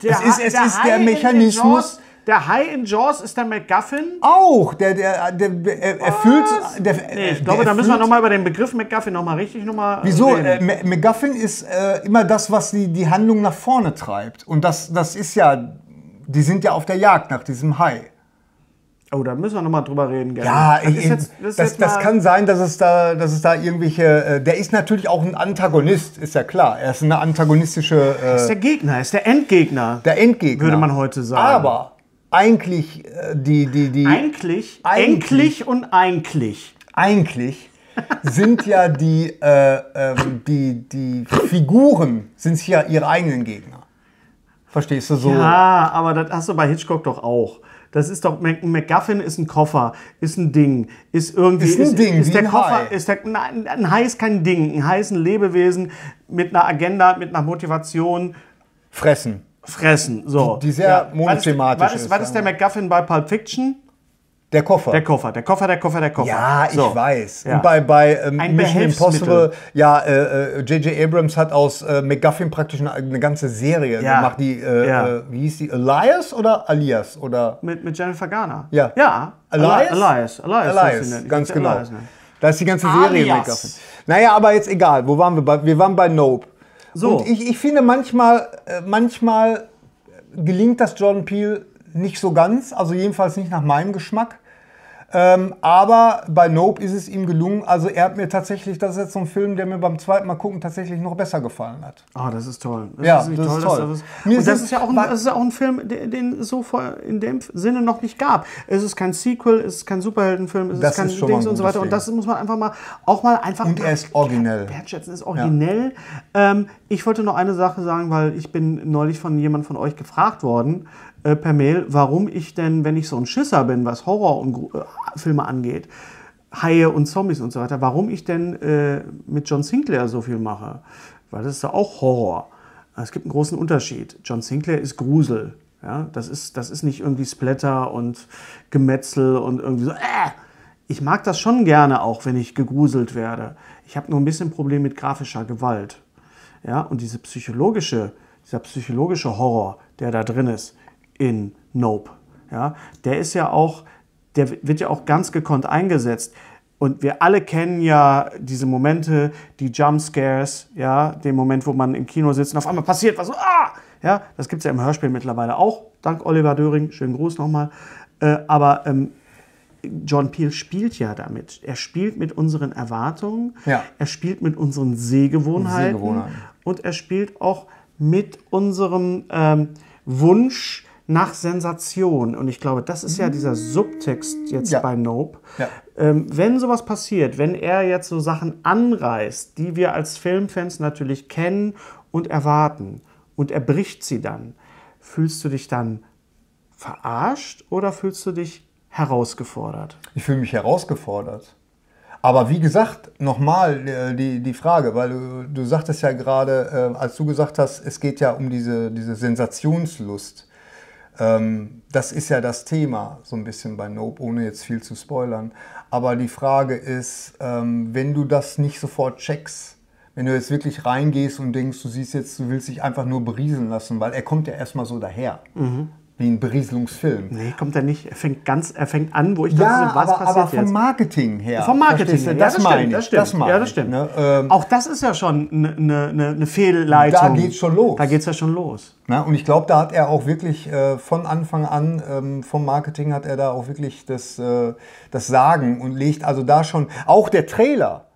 der Es ist- es der ist der Mechanismus- der Hai in Jaws ist der MacGuffin. Auch, der, der, der, der er erfüllt. Der, Nee, ich glaube, da müssen wir nochmal über den Begriff MacGuffin nochmal richtig nochmal. Wieso? Reden. Äh, MacGuffin ist äh, immer das, was die, die Handlung nach vorne treibt. Und das, das ist ja, die sind ja auf der Jagd nach diesem Hai. Oh, da müssen wir nochmal drüber reden, Gary. Ja, das, ich- jetzt, das, das, das kann sein, dass es da, dass es da irgendwelche. Äh, der ist natürlich auch ein Antagonist, ist ja klar. Er ist eine antagonistische. Äh, ist der Gegner, ist der Endgegner. der Endgegner. Würde man heute sagen. Aber eigentlich äh, die, die, die. Eigentlich, Eigentlich. und eigentlich. eigentlich sind ja die, äh, ähm, die, die Figuren sind ja ihre eigenen Gegner. Verstehst du so? Ja, aber das hast du bei Hitchcock doch auch. Das ist doch, ein MacGuffin ist ein Koffer, ist ein Ding, ist irgendwie. Ist ein Ding, ist wie der ein Koffer, Hai. ist der, nein, ein Hai ist kein Ding. Ein Hai ist ein Lebewesen mit einer Agenda, mit einer Motivation. Fressen. Fressen. So. Die- die sehr Was monothematisch ist, was ist, ist, was ist der sagen MacGuffin bei Pulp Fiction? Der Koffer. Der Koffer, der Koffer, der Koffer, der Koffer. ja, ich So. weiß. Ja. Und bei, bei ähm, Ein Mission. Impossible, ja, äh, äh, J.J. Abrams hat aus äh, McGuffin praktisch eine, eine ganze Serie Ja. gemacht, die, äh, Ja. äh, wie hieß die, Elias oder Alias? Oder Mit, mit Jennifer Garner. Ja. Ja. Elias? Elias. Elias. Elias, ist sie ganz genau. Elias, ne? Da ist die ganze Serie Alias. McGuffin. Naja, aber jetzt egal. Wo waren wir? Bei, wir waren bei Nope. So. Und ich, ich finde manchmal, äh, manchmal gelingt das Jordan Peele nicht so ganz, also jedenfalls nicht nach meinem Geschmack. Ähm, aber bei Nope ist es ihm gelungen. Also er hat mir tatsächlich, das ist jetzt so ein Film, der mir beim zweiten Mal gucken tatsächlich noch besser gefallen hat. Oh, das ist toll. Das Ja, nicht das ist dass toll. Das, das sind- ist, ja auch ein, das ist ja auch ein Film, den, den es so vor, in dem Sinne noch nicht gab. Es ist kein Sequel, es ist kein Superheldenfilm, es Das ist kein ist Dings und so weiter. gutes Und das muss man einfach mal auch mal einfach Und er ist originell. wertschätzen. Ist originell. Ähm, ich wollte noch eine Sache sagen, weil ich bin neulich von jemand von euch gefragt worden äh, per Mail, warum ich denn, wenn ich so ein Schisser bin, was Horror und äh, Filme angeht, Haie und Zombies und so weiter, warum ich denn äh, mit John Sinclair so viel mache. Weil das ist ja auch Horror. Es gibt einen großen Unterschied. John Sinclair ist Grusel. Ja? Das, ist, das ist nicht irgendwie Splatter und Gemetzel und irgendwie so. Äh! Ich mag das schon gerne auch, wenn ich gegruselt werde. Ich habe nur ein bisschen Problem mit grafischer Gewalt. Ja? Und diese psychologische, dieser psychologische Horror, der da drin ist in Nope, ja? der ist ja auch, der wird ja auch ganz gekonnt eingesetzt. Und wir alle kennen ja diese Momente, die Jumpscares, ja, den Moment, wo man im Kino sitzt und auf einmal passiert was, ah! Ja, das gibt es ja im Hörspiel mittlerweile auch, dank Oliver Döring, schönen Gruß nochmal. Äh, aber ähm, John Peel spielt ja damit. Er spielt mit unseren Erwartungen, Ja. er spielt mit unseren Sehgewohnheiten, Sehgewohnheiten. und er spielt auch mit unserem ähm, Wunsch nach Sensation. Und ich glaube, das ist ja dieser Subtext jetzt Ja. bei Nope. Ja. Ähm, wenn sowas passiert, wenn er jetzt so Sachen anreißt, die wir als Filmfans natürlich kennen und erwarten, und er bricht sie dann, fühlst du dich dann verarscht oder fühlst du dich herausgefordert? Ich fühle mich herausgefordert. Aber wie gesagt, nochmal äh, die, die Frage, weil du, du sagtest ja gerade, äh, als du gesagt hast, es geht ja um diese, diese Sensationslust. Ähm, das ist ja das Thema so ein bisschen bei Nope, ohne jetzt viel zu spoilern. Aber die Frage ist, ähm, wenn du das nicht sofort checkst, wenn du jetzt wirklich reingehst und denkst, du siehst jetzt, du willst dich einfach nur berieseln lassen, weil er kommt ja erstmal so daher, wie ein Berieselungsfilm. Nee, kommt er nicht. Er fängt ganz, er fängt an, wo ich Ja, dachte, was aber, passiert aber vom jetzt? Marketing her. Vom Marketing her. Das, ja, meine stimmt, ich. das stimmt. Das meine ja, das stimmt. Ne? Ähm, Auch das ist ja schon eine ne, ne, ne Fehlleitung. Da geht's schon los. Da geht's ja schon los. na, und ich glaube, da hat er auch wirklich äh, von Anfang an, ähm, vom Marketing hat er da auch wirklich das, äh, das Sagen und legt also da schon, auch der Trailer.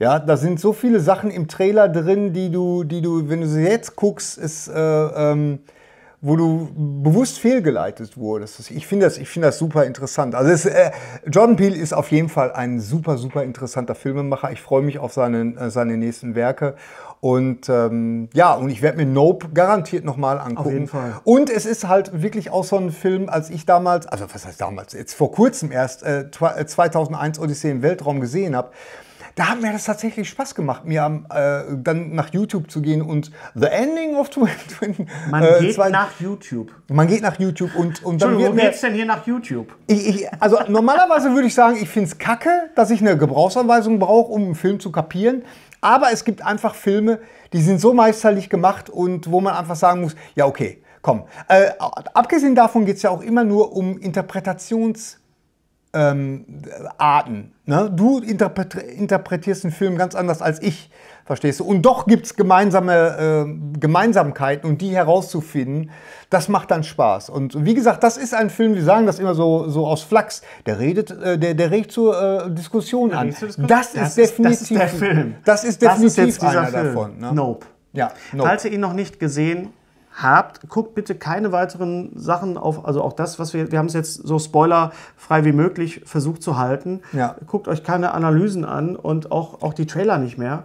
Ja, da sind so viele Sachen im Trailer drin, die du, die du, wenn du sie jetzt guckst, ist, äh, ähm, wo du bewusst fehlgeleitet wurdest. Ich finde das, ich finde das super interessant. Also es, äh, Jordan Peele ist auf jeden Fall ein super, super interessanter Filmemacher. Ich freue mich auf seine, äh, seine nächsten Werke. Und ähm, ja, und ich werde mir Nope garantiert nochmal angucken. jeden Fall. Und es ist halt wirklich auch so ein Film, als ich damals, also was heißt damals, jetzt vor kurzem erst, äh, twa- äh, 2001 Odyssee im Weltraum gesehen habe, da hat mir das tatsächlich Spaß gemacht, mir am, äh, dann nach YouTube zu gehen und The Ending of 2020. (laughs) Man äh, geht zwei- nach YouTube. man geht nach YouTube und, und dann wird wo mir, geht's denn hier nach YouTube? ich, ich, also normalerweise würde ich sagen, ich finde es kacke, dass ich eine Gebrauchsanweisung brauche, um einen Film zu kapieren. Aber es gibt einfach Filme, die sind so meisterlich gemacht und wo man einfach sagen muss, ja okay, komm. Äh, abgesehen davon geht es ja auch immer nur um Interpretations... Ähm, Arten. Ne? Du interpret interpretierst einen Film ganz anders als ich, verstehst du? Und doch gibt es gemeinsame äh, Gemeinsamkeiten und die herauszufinden, das macht dann Spaß. Und wie gesagt, das ist ein Film, wir sagen das immer so, so aus Flachs, der redet, äh, der, der regt zur äh, Diskussion an. zur Diskussion. Das, Das ist ist- definitiv, das ist der Film. Das ist Das ist definitiv jetzt dieser einer Film. davon. Ne? Nope. Ja, nope. Falls ihr ihn noch nicht gesehen habt, guckt bitte keine weiteren Sachen auf, also auch das, was wir, wir haben es jetzt so spoilerfrei wie möglich versucht zu halten. Ja. Guckt euch keine Analysen an und auch, auch die Trailer nicht mehr.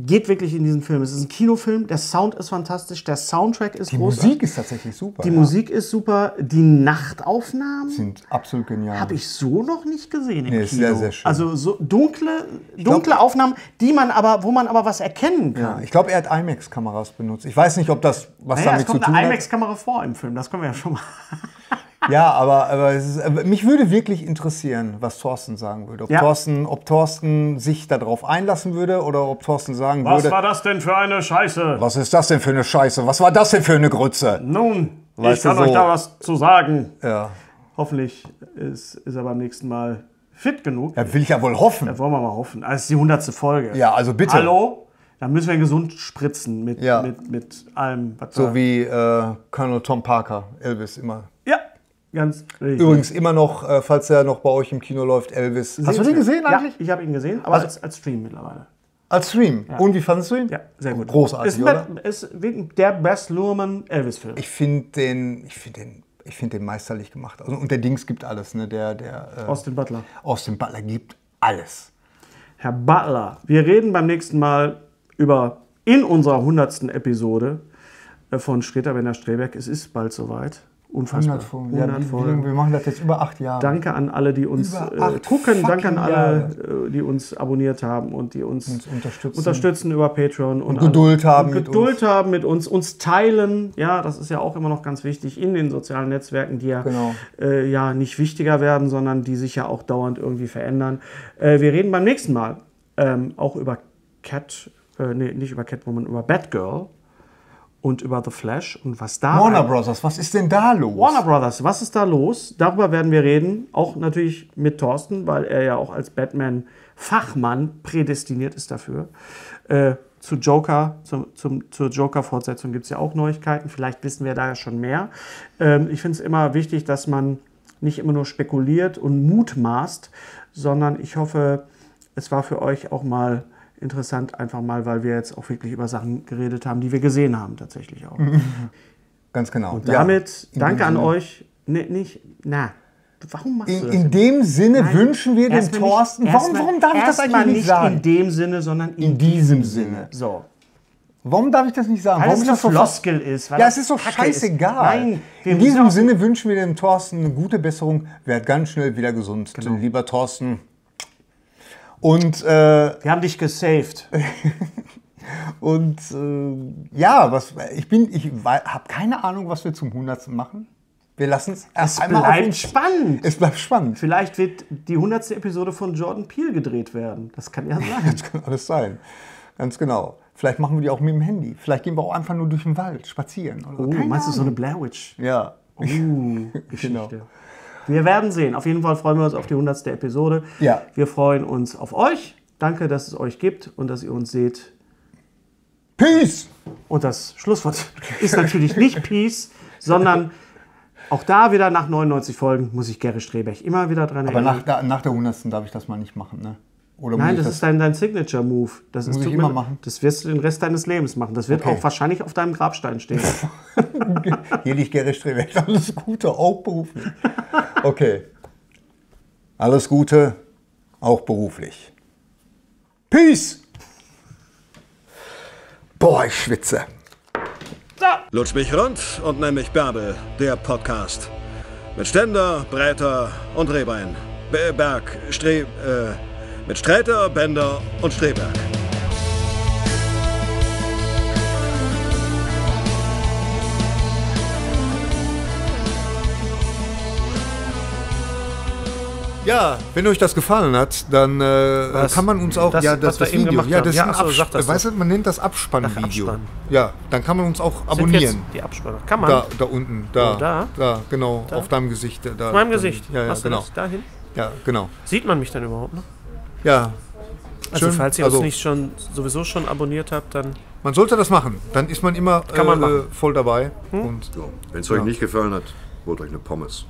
Geht wirklich in diesen Film. Es ist ein Kinofilm, der Sound ist fantastisch, der Soundtrack ist Die großartig. Musik ist tatsächlich super. Die ja. Musik ist super, die Nachtaufnahmen sind absolut genial. habe ich so noch nicht gesehen im Nee, ist Kino. sehr, sehr schön. Also so dunkle, dunkle Aufnahmen, die man aber, wo man aber was erkennen kann. ja, ich glaube, er hat IMAX-Kameras benutzt. Ich weiß nicht, ob das was Naja, es damit zu kommt tun eine hat. IMAX-Kamera vor im Film, das können wir ja schon mal. (laughs) Ja, aber, aber, es ist, aber mich würde wirklich interessieren, was Thorsten sagen würde. Ob, Ja. Thorsten, ob Thorsten sich darauf einlassen würde oder ob Thorsten sagen würde, das denn für eine Scheiße? was ist das denn für eine Scheiße? Was war das denn für eine Grütze? Nun, Weißt du, so- was zu sagen. Ja, Hoffentlich ist, ist er beim nächsten Mal fit genug. ja will ich ja wohl hoffen. Da wollen wir mal hoffen. Das ist die hundertste Folge. Ja, also bitte. Hallo? Da müssen wir gesund spritzen mit, Ja. mit, mit allem. Was So wie äh, Colonel Tom Parker, Elvis immer. Ja, ganz richtig. Übrigens immer noch, äh, falls er noch bei euch im Kino läuft, Elvis. Hast du den gesehen eigentlich? Ja, ich habe ihn gesehen, aber als, als Stream mittlerweile. Als Stream. Und wie fandest du ihn? Ja, sehr gut. Großartig, ist, oder? Ist der Best Luhrmann Elvis-Film. Ich finde den, ich finde den, ich finde den meisterlich gemacht. Also, und der Dings gibt alles, ne? Der, der äh, Austin Butler. Austin Butler gibt alles. Herr Butler, wir reden beim nächsten Mal über in unserer 100. Episode äh, von Streter Benner Streberg. Es ist bald soweit. Unfassbar. 100 Folgen. Ja, 100 wir- machen das jetzt über acht Jahre. Danke an alle, die uns äh, gucken. Danke an alle, äh, die uns abonniert haben und die uns, Uns unterstützen. unterstützen über Patreon. Und, Geduld alle, haben und mit Geduld haben mit uns. Uns teilen. Ja, das ist ja auch immer noch ganz wichtig in den sozialen Netzwerken, die ja, Genau. äh, ja nicht wichtiger werden, sondern die sich ja auch dauernd irgendwie verändern. Äh, wir reden beim nächsten Mal ähm, auch über Cat, äh, nee, nicht über Catwoman, über Batgirl und über The Flash und was da Warner Brothers, was ist denn da los? Warner Brothers, was ist da los? Darüber werden wir reden. Auch natürlich mit Thorsten, weil er ja auch als Batman-Fachmann prädestiniert ist dafür. Äh, zu Joker, zum, zum, zur Joker-Fortsetzung gibt es ja auch Neuigkeiten. Vielleicht wissen wir da ja schon mehr. Ähm, ich finde es immer wichtig, dass man nicht immer nur spekuliert und mutmaßt, sondern ich hoffe, es war für euch auch mal interessant, einfach mal, weil wir jetzt auch wirklich über Sachen geredet haben, die wir gesehen haben, tatsächlich auch. (laughs) Ganz genau. Und Ja, damit in danke an Sinne. euch. Nee, nicht, na, warum machst du In, das? in dem Sinne Nein, wünschen wir dem Thorsten. nicht- warum, warum darf ich das eigentlich nicht sagen? in dem Sinne, sondern in, In diesem Sinne. So. Warum darf ich das nicht sagen? Weil warum es eine so Floskel ist. Ja, es ist Kacke scheißegal. Nein, In diesem Sinne wünschen wir dem Thorsten eine gute Besserung. Werd ganz schnell wieder gesund. Genau. Lieber Thorsten. Und, äh, Wir haben dich gesaved. (laughs) und äh, ja, was, ich bin, ich habe keine Ahnung, was wir zum 100. machen. Wir lassen es erst einmal bleibt spannend. Es bleibt spannend. Vielleicht wird die 100. Episode von Jordan Peele gedreht werden. Das kann ja sein. (laughs) Das kann alles sein. Ganz genau. Vielleicht machen wir die auch mit dem Handy. Vielleicht gehen wir auch einfach nur durch den Wald spazieren. Oder. Oh, meinst du so Ahnung. eine Blair Witch? Ja. Uh, (laughs) Geschichte. Genau. Wir werden sehen. Auf jeden Fall freuen wir uns auf die 100. Episode. Ja. Wir freuen uns auf euch. Danke, dass es euch gibt und dass ihr uns seht. Peace! Und das Schlusswort (laughs) ist natürlich nicht Peace, sondern auch da wieder nach 99 Folgen muss ich Gary Strebech immer wieder dran Aber erinnern. nach, da, nach der 100. darf ich das mal nicht machen, ne? Oder Nein, ich das ist dein, dein Signature-Move. Das ist Muss ich tut immer mir- machen? Das wirst du den Rest deines Lebens machen. Das wird Okay. auch wahrscheinlich auf deinem Grabstein stehen. (laughs) Hier liegt Gerrit Strebeck. Alles Gute, auch beruflich. Okay. Alles Gute, auch beruflich. Peace! Boah, ich schwitze. Lutsch mich rund und nenn mich Bärbel, der Podcast. Mit Ständer, Breiter und Rehbein. Be- Berg, Stre... Äh, mit Sträter, Bender und Streberg. Ja, wenn euch das gefallen hat, dann äh, kann man uns auch Das, ja das, das Video, ja, das Ja, ist ein ach so, sag Absp- das weißt du, man nennt das Abspannvideo. Abspann. Ja, dann kann man uns auch Sind abonnieren. jetzt Die Abspanner. Kann man. Da, da unten, da, Oh, da? da, genau, auf deinem Gesicht. Da, Auf meinem Gesicht. Ja, ja, Hast du genau. das dahin? Ja, genau. Sieht man mich dann überhaupt noch? Ja, Also Schön. falls ihr Also- uns nicht schon sowieso schon abonniert habt, dann man sollte das machen. Dann ist man immer Kann man äh, voll dabei. Und So, wenn es euch nicht gefallen hat, holt euch eine Pommes.